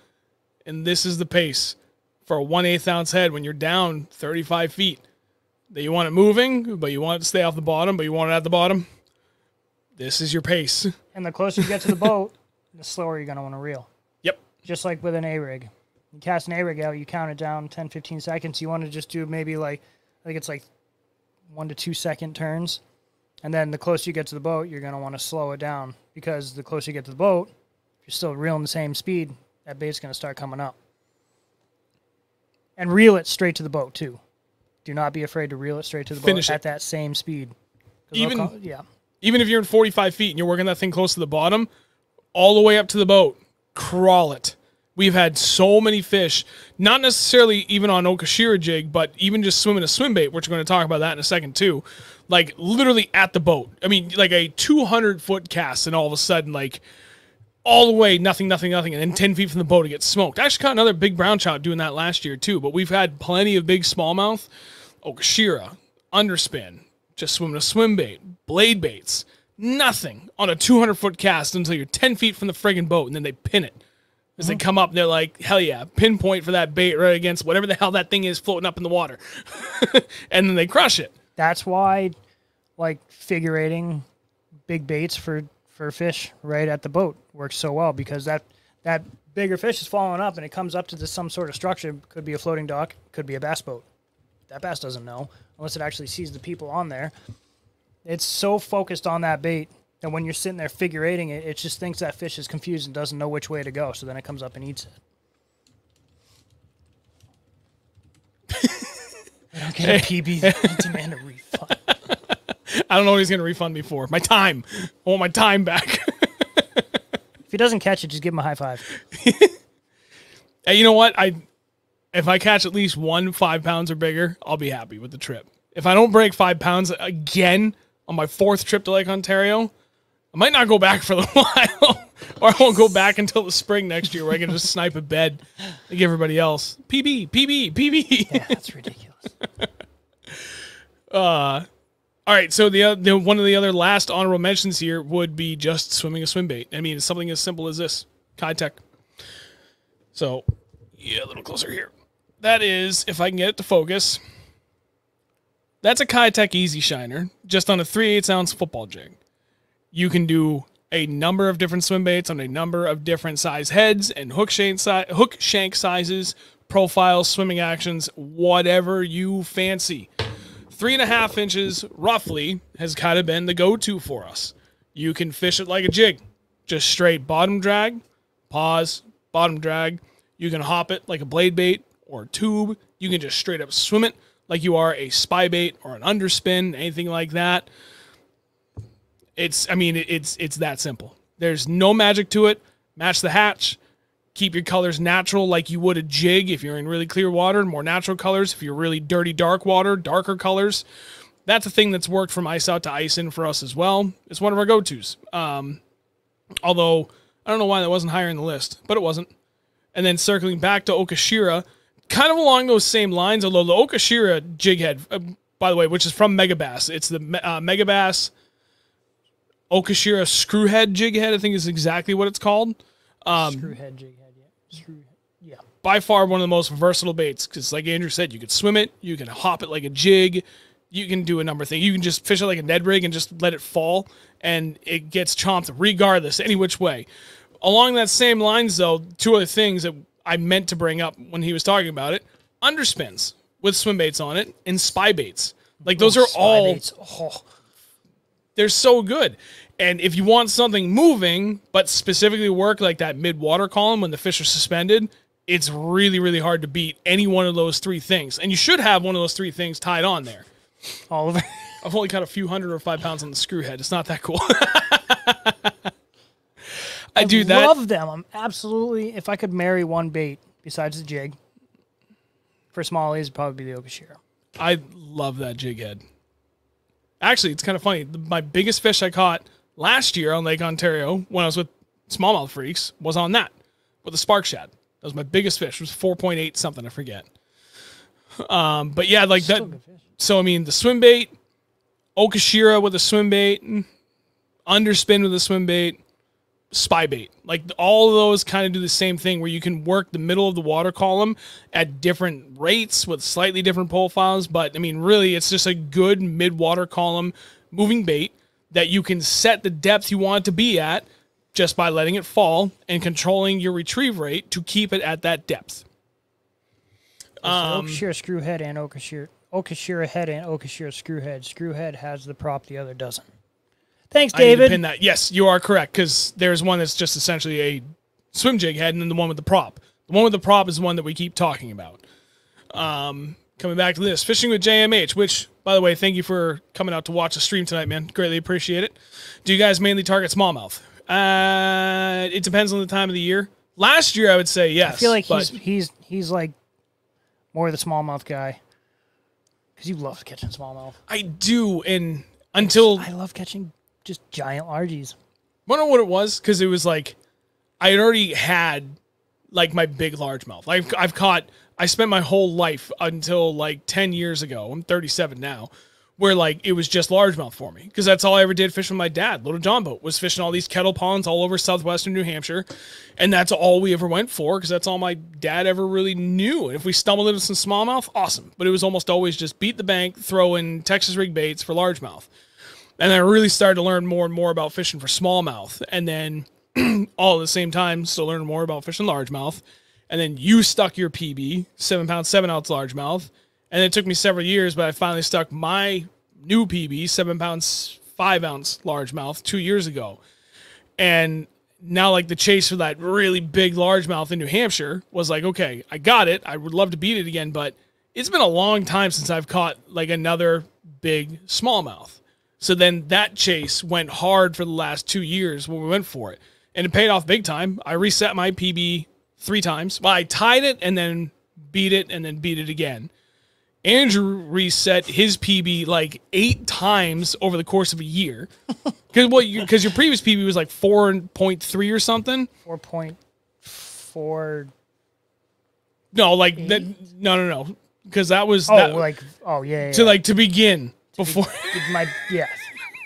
and this is the pace for a one eighth ounce head when you're down 35 feet. That you want it moving, but you want it to stay off the bottom, but you want it at the bottom. This is your pace. And the closer you get to the boat, the slower you're gonna want to reel. Yep. Just like with an A rig, you cast an A rig out, you count it down 10, 15 seconds. You want to just do maybe like, I think it's like one to two second turns, and then the closer you get to the boat, you're gonna want to slow it down because the closer you get to the boat, if you're still reeling the same speed, that bait's gonna start coming up. And reel it straight to the boat too. Do not be afraid to reel it straight to the Finish boat it. at that same speed. Even- co- yeah. Even if you're in 45 feet and you're working that thing close to the bottom, all the way up to the boat, crawl it. We've had so many fish, not necessarily even on Okashira jig, but even just swimming a swim bait, which we're going to talk about that in a second too. Like literally at the boat. I mean, like a 200 foot cast, and all of a sudden, like all the way, nothing, nothing, nothing, and then 10 feet from the boat, it gets smoked. I actually caught another big brown trout doing that last year too, but we've had plenty of big smallmouth, Okashira, underspin, just swimming a swim bait, blade baits, nothing on a 200 foot cast until you're 10 feet from the friggin' boat, and then they pin it. As they uh-huh. come up, they're like, hell yeah, pinpoint for that bait right against whatever the hell that thing is floating up in the water. and then they crush it. that's why like figure eighting big baits for for fish right at the boat works so well because that that bigger fish is falling up and it comes up to this, some sort of structure could be a floating dock could be a bass boat that bass doesn't know unless it actually sees the people on there. It's so focused on that bait that when you're sitting there figure eighting it, it just thinks that fish is confused and doesn't know which way to go. So then it comes up and eats it. I don't get a PB. I demand a refund. I don't know what he's going to refund me for. My time. I want my time back. If he doesn't catch it, just give him a high five. Hey, you know what? I if I catch at least one five pounds or bigger, I'll be happy with the trip. If I don't break five pounds again on my fourth trip to Lake Ontario, I might not go back for a while, or I won't go back until the spring next year, where I can just snipe a bed like everybody else. PB, PB, PB. Yeah, that's ridiculous. Uh, all right, so the, uh, the one of the other last honorable mentions here would be just swimming a swim bait. I mean, it's something as simple as this, Keitech. So, yeah, a little closer here. That is, if I can get it to focus, that's a Keitech Easy Shiner, just on a 3 8 ounce football jig. You can do a number of different swim baits on a number of different size heads and hook shank, si- hook shank sizes, profiles, swimming actions, whatever you fancy three and a half inches roughly has kind of been the go-to for us. You can fish it like a jig, just straight bottom drag, pause, bottom drag. You can hop it like a blade bait or tube. You can just straight up swim it like you are a spy bait or an underspin, anything like that. It's, I mean, it's it's that simple. There's no magic to it. Match the hatch keep your colors natural like you would a jig if you're in really clear water, more natural colors. If you're really dirty dark water, darker colors. That's a thing that's worked from ice out to ice in for us as well. It's one of our go-tos. Um, although I don't know why that wasn't higher in the list, but it wasn't. And then circling back to Okashira, kind of along those same lines, although the Okashira jig head, uh, by the way, which is from Megabass, it's the uh, Megabass Okashira screwhead jig head, I think is exactly what it's called Screw head, jig head, yeah. Screw yeah. by far one of the most versatile baits because like andrew said you could swim it you can hop it like a jig you can do a number of things you can just fish it like a ned rig and just let it fall and it gets chomped regardless any which way along that same lines though two other things that i meant to bring up when he was talking about it underspins with swim baits on it and spy baits like those oh, are all. Oh, they're so good. And if you want something moving, but specifically work like that mid water column when the fish are suspended, it's really, really hard to beat any one of those three things. And you should have one of those three things tied on there. all over. I've only got a few hundred or five pounds on the screw head. It's not that cool. I do that. I love them. I'm absolutely. If I could marry one bait besides the jig, for smallies, it'd probably be the Okashira. I love that jig head. Actually, it's kind of funny. My biggest fish I caught last year on Lake Ontario when I was with Smallmouth Freaks was on that with a spark shad. That was my biggest fish. It was 4.8 something, I forget. Um, but yeah, like that. Still fish. So, I mean, the swim bait, Okashira with a swim bait, underspin with a swim bait, spy bait. Like all of those kind of do the same thing where you can work the middle of the water column at different rates with slightly different profiles. But I mean, really, it's just a good mid water column moving bait that you can set the depth you want it to be at just by letting it fall and controlling your retrieve rate to keep it at that depth. Um, Okashira screw head and Okashira Okashira head and Okashira screw head. Screw head has the prop, the other doesn't. Thanks, I need to David. pin that. Yes, you are correct because there's one that's just essentially a swim jig head, and then the one with the prop. The one with the prop is the one that we keep talking about. Um, coming back to this, fishing with JMH. Which, by the way, thank you for coming out to watch the stream tonight, man. Greatly appreciate it. Do you guys mainly target smallmouth? Uh, it depends on the time of the year. Last year, I would say yes. I feel like but he's he's he's like more of the smallmouth guy. Because you love catching smallmouth. I do, and until I love catching just giant largies. wonder what it was because it was like I had already had like my big largemouth. I've I've caught. I spent my whole life until like ten years ago. I'm 37 now. Where like it was just largemouth for me because that's all I ever did fishing with my dad. Little John boat was fishing all these kettle ponds all over southwestern New Hampshire, and that's all we ever went for because that's all my dad ever really knew. And if we stumbled into some smallmouth, awesome. But it was almost always just beat the bank, throw in Texas rig baits for largemouth. And I really started to learn more and more about fishing for smallmouth. And then all at the same time, still learning more about fishing largemouth. And then you stuck your PB, seven pound, seven ounce largemouth. and it took me several years, but I finally stuck my new PB, seven pounds, five ounce largemouth, two years ago, and now like the chase for that really big largemouth in New Hampshire was like, okay, I got it. I would love to beat it again, but it's been a long time since I've caught like another big smallmouth. So then that chase went hard for the last two years when we went for it. And it paid off big time. I reset my PB three times. Well, I tied it and then beat it and then beat it again. Andrew reset his PB like eight times over the course of a year. Because well, because your previous PB was like four point three or something. Four point four. No, like that. No, no, no. Because that was Oh, that, like oh yeah, yeah. to like to begin before my yes.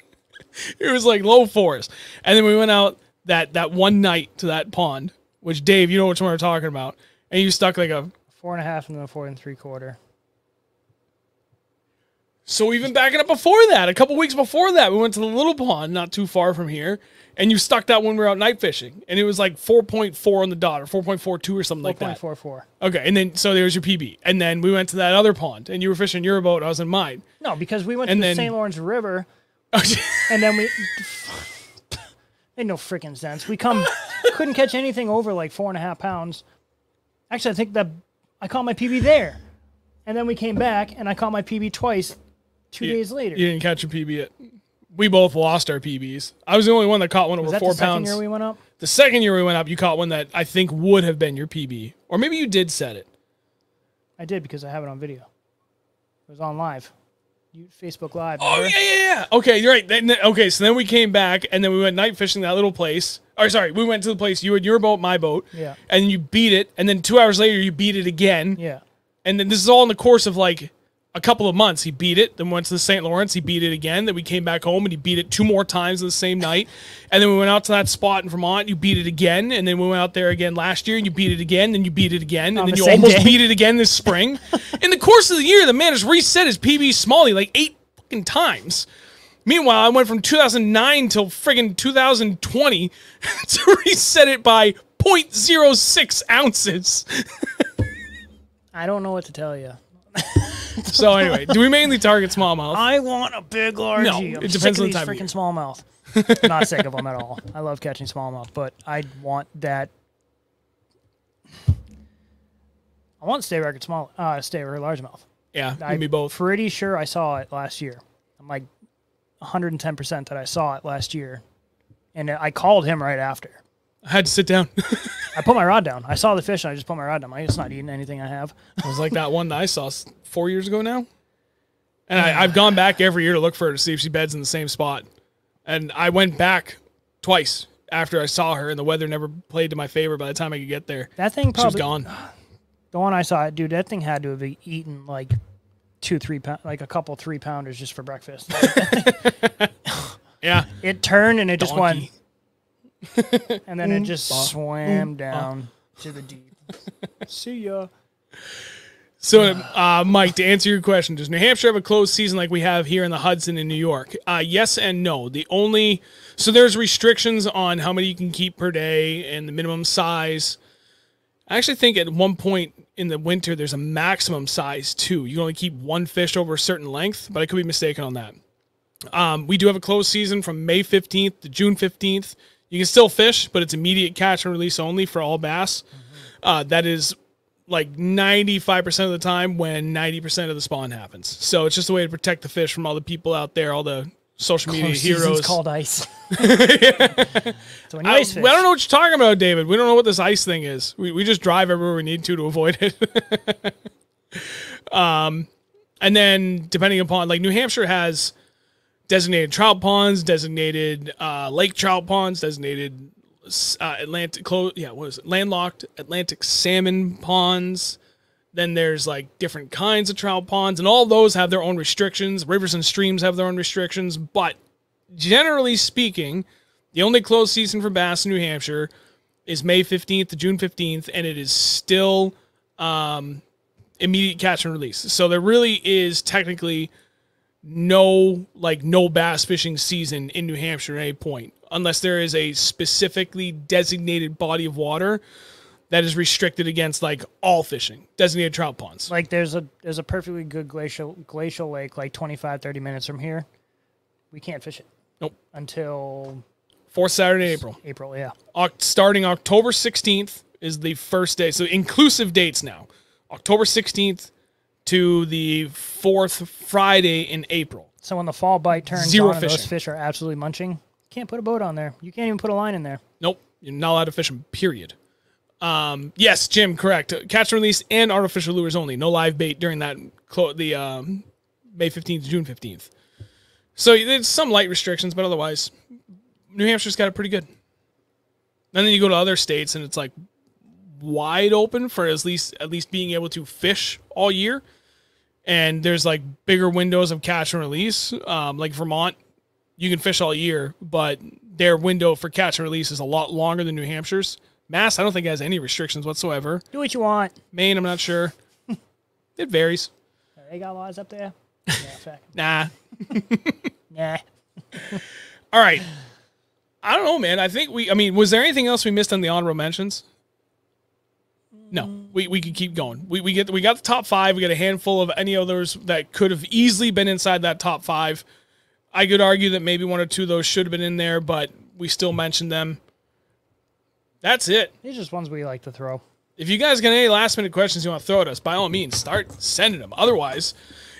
it was like low fours, and then we went out that that one night to that pond, which Dave, you know which one we're talking about, and you stuck like a. Four and a half and then a four and three quarter. So even backing up before that, a couple weeks before that, we went to the little pond not too far from here, and you stuck that when we were out night fishing, and it was like four point four on the dot or four point four two or something like that. four four. Okay, and then so there's your PB, and then we went to that other pond, and you were fishing your boat, I was in mine. No, because we went And to then- the St. Lawrence River and then we made no freaking sense. We come couldn't catch anything over like four and a half pounds. Actually, I think that I caught my PB there, and then we came back and I caught my PB twice two days later. You didn't catch your PB yet. We both lost our PBs. I was the only one that caught one over Was that four the second year we went up? The second year we went up, you caught one that I think would have been your PB, or maybe you did set it. I did because I have it on video. It was on live, you Facebook Live. Oh yeah, yeah, yeah. Okay, you're right. Then- okay, so then we came back and then we went night fishing that little place. Or sorry, we went to the place you had your boat, my boat. Yeah. And you beat it, and then two hours later you beat it again. yeah. And then this is all in the course of like a couple of months. He beat it, then went to the St. Lawrence. He beat it again. Then we came back home and he beat it two more times in the same night. And then we went out to that spot in Vermont. You beat it again, and then we went out there again last year and you beat it again. Then you beat it again, and On then the you almost day. beat it again this spring. in the course of the year, the man has reset his PB Smalley like eight fucking times. Meanwhile, I went from 2009 till friggin' 2020 to reset it by 0.06 ounces. I don't know what to tell you. So anyway, do we mainly target smallmouth? I want a big large. No, I'm it depends on the time of freaking smallmouth. Not sick of them at all. I love catching smallmouth, but I want that. I want stay record small, uh, stay record largemouth. yeah, I'm me both. Pretty sure I saw it last year. I'm like 110 percent that I saw it last year, and I called him right after. I had to sit down. I put my rod down. I saw the fish, and I just put my rod down. I'm just not eating anything I have. It was like that one that I saw four years ago now. And I, I've gone back every year to look for her to see if she beds in the same spot. And I went back twice after I saw her, and the weather never played to my favor by the time I could get there. That thing She was probably gone. The one I saw, dude, that thing had to have eaten like two, three pound, like a couple three pounders just for breakfast. Yeah. it turned and it just went, and then it just swam down to the deep. See ya. So, uh, Mike, to answer your question, does New Hampshire have a closed season like we have here in the Hudson in New York? Uh, yes and no. The only so there's restrictions on how many you can keep per day and the minimum size. I actually think at one point in the winter there's a maximum size too. You can only keep one fish over a certain length, but I could be mistaken on that. Um, we do have a closed season from May 15th to June 15th. You can still fish, but it's immediate catch and release only for all bass. Uh, that is like 95% of the time when 90% of the spawn happens. So it's just a way to protect the fish from all the people out there, all the social media Close heroes. called ice. so when you I, ice I don't know what you're talking about, David. We don't know what this ice thing is. We, we just drive everywhere we need to to avoid it. um, and then depending upon like New Hampshire has designated trout ponds, designated uh, lake trout ponds, designated uh, Atlantic close yeah what is it landlocked Atlantic salmon ponds. Then there's like different kinds of trout ponds, and all those have their own restrictions. Rivers and streams have their own restrictions, but generally speaking, the only closed season for bass in New Hampshire is May 15th to June 15th, and it is still um, immediate catch and release. So there really is technically no like no bass fishing season in New Hampshire at any point, unless there is a specifically designated body of water that is restricted against like all fishing, designated trout ponds. Like there's a there's a perfectly good glacial glacial lake like 25 30 minutes from here. We can't fish it Nope. until Fourth Saturday April. April, yeah. Oc- starting October 16th is the first day. So inclusive dates now. October 16th to the fourth Friday in April. So when the fall bite turns Zero on those fish are absolutely munching, can't put a boat on there. You can't even put a line in there. Nope, you're not allowed to fish them. Period. Um, yes, Jim, correct. Catch and release and artificial lures only. No live bait during that the um, May 15th to June 15th. So there's some light restrictions, but otherwise, New Hampshire's got it pretty good. And then you go to other states, and it's like wide open for at least at least being able to fish all year. And there's like bigger windows of catch and release. Um, like Vermont, you can fish all year, but their window for catch and release is a lot longer than New Hampshire's. Mass, I don't think has any restrictions whatsoever. Do what you want. Maine, I'm not sure. it varies. They got laws up there. Nah. Nah. All right. I don't know, man. I think we. I mean, was there anything else we missed on the honorable mentions? No, we, we could keep going. We, we get we got the top five. We got a handful of any others that could have easily been inside that top five. I could argue that maybe one or two of those should have been in there, but we still mentioned them. That's it. These are just ones we like to throw. If you guys got any last minute questions you want to throw at us, by all means, start sending them. Otherwise,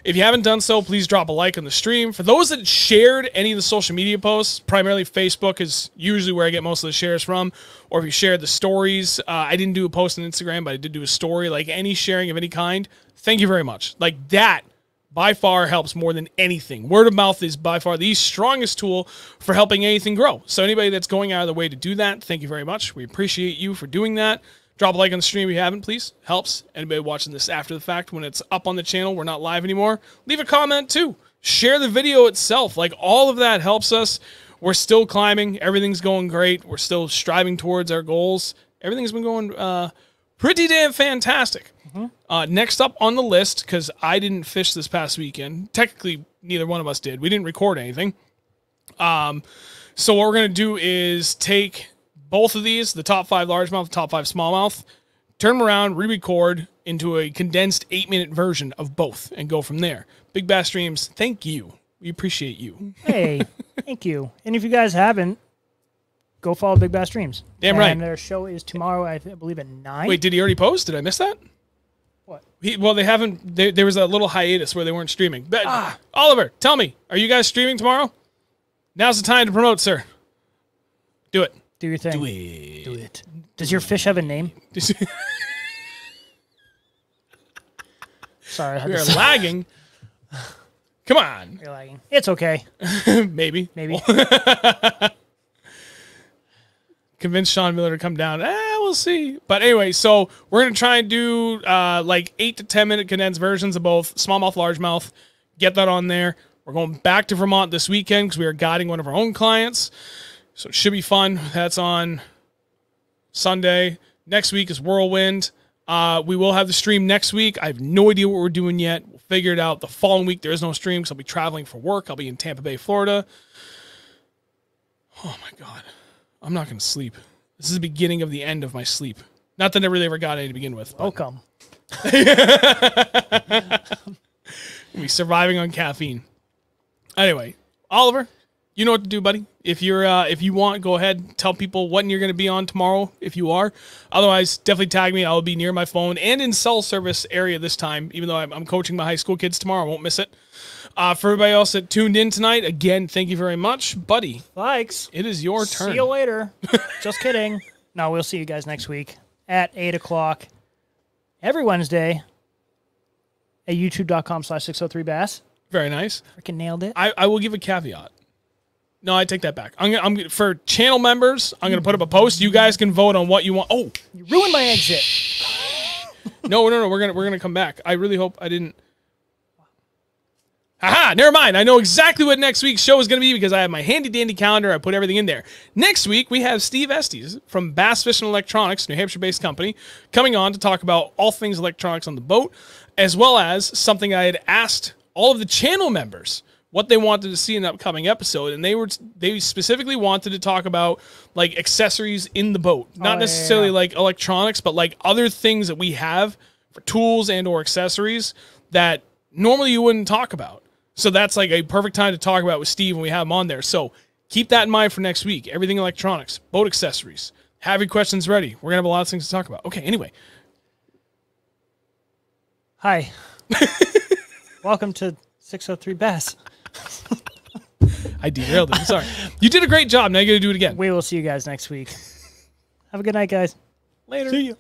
if you haven't done so, please drop a like on the stream. For those that shared any of the social media posts, primarily Facebook is usually where I get most of the shares from. Or if you shared the stories, uh, I didn't do a post on Instagram, but I did do a story. Like any sharing of any kind, thank you very much. Like that by far helps more than anything. Word of mouth is by far the strongest tool for helping anything grow. So anybody that's going out of the way to do that, thank you very much. We appreciate you for doing that. Drop a like on the stream if you haven't, please. Helps. Anybody watching this after the fact when it's up on the channel, we're not live anymore. Leave a comment too. Share the video itself. Like all of that helps us. We're still climbing. Everything's going great. We're still striving towards our goals. Everything's been going uh, pretty damn fantastic. Uh, next up on the list, because I didn't fish this past weekend. Technically, neither one of us did. We didn't record anything. Um, so what we're gonna do is take both of these, the top five largemouth, top five smallmouth, turn them around, re-record into a condensed eight-minute version of both, and go from there. Big Bass Streams, thank you. We appreciate you. Hey, thank you. And if you guys haven't, go follow Big Bass Streams. Damn and right. their show is tomorrow, I, believe, at 9. Wait, did he already post? Did I miss that? What? He, well, they haven't. There, there was a little hiatus where they weren't streaming. But ah. Oliver, tell me, are you guys streaming tomorrow? Now's the time to promote, sir. Do it. Do your thing. Do it. Do it. Does your fish have a name? Sorry, I had we to are lagging. Come on, You're lagging. It's okay. maybe. Maybe. Convince Sean Miller to come down. Eh, we'll see. But anyway, so we're gonna try and do uh, like eight to ten minute condensed versions of both smallmouth, largemouth. Get that on there. We're going back to Vermont this weekend because we are guiding one of our own clients. So it should be fun. That's on Sunday. Next week is Whirlwind. Uh, we will have the stream next week. I have no idea what we're doing yet. We'll figure it out. The following week, there is no stream because I'll be traveling for work. I'll be in Tampa Bay, Florida. Oh my God. I'm not going to sleep. This is the beginning of the end of my sleep. Not that I really ever got any to begin with. But Welcome. I'll be surviving on caffeine. Anyway, Oliver, you know what to do, buddy. If you're uh, if you want, go ahead. Tell people when you're going to be on tomorrow. If you are, otherwise, definitely tag me. I will be near my phone and in cell service area this time. Even though I'm, I'm coaching my high school kids tomorrow, I won't miss it. Uh, for everybody else that tuned in tonight, again, thank you very much, buddy. Likes. It is your turn. See you later. Just kidding. No, we'll see you guys next week at 8 o'clock every Wednesday at youtube.com slash 603bass. Very nice. Freaking nailed it. I, I will give a caveat. No, I take that back. I'm gonna, I'm gonna, for channel members. I'm gonna put up a post. You guys can vote on what you want. Oh You ruined my exit. no, no, no. We're gonna we're gonna come back. I really hope I didn't. Haha, never mind. I know exactly what next week's show is going to be because I have my handy dandy calendar. I put everything in there. Next week, we have Steve Estes from Bass Fishing Electronics, New Hampshire based company, coming on to talk about all things electronics on the boat, as well as something I had asked all of the channel members what they wanted to see in an upcoming episode, and they were they specifically wanted to talk about like accessories in the boat, oh, not yeah, necessarily yeah. like electronics, but like other things that we have for tools and or accessories that normally you wouldn't talk about. So that's like a perfect time to talk about with Steve when we have him on there. So keep that in mind for next week. Everything electronics, boat accessories. Have your questions ready. We're gonna have a lot of things to talk about. Okay, anyway. Hi. Welcome to 603 Bass. I derailed it. I'm sorry. You did a great job. Now you gotta do it again. We will see you guys next week. Have a good night, guys. Later. See you.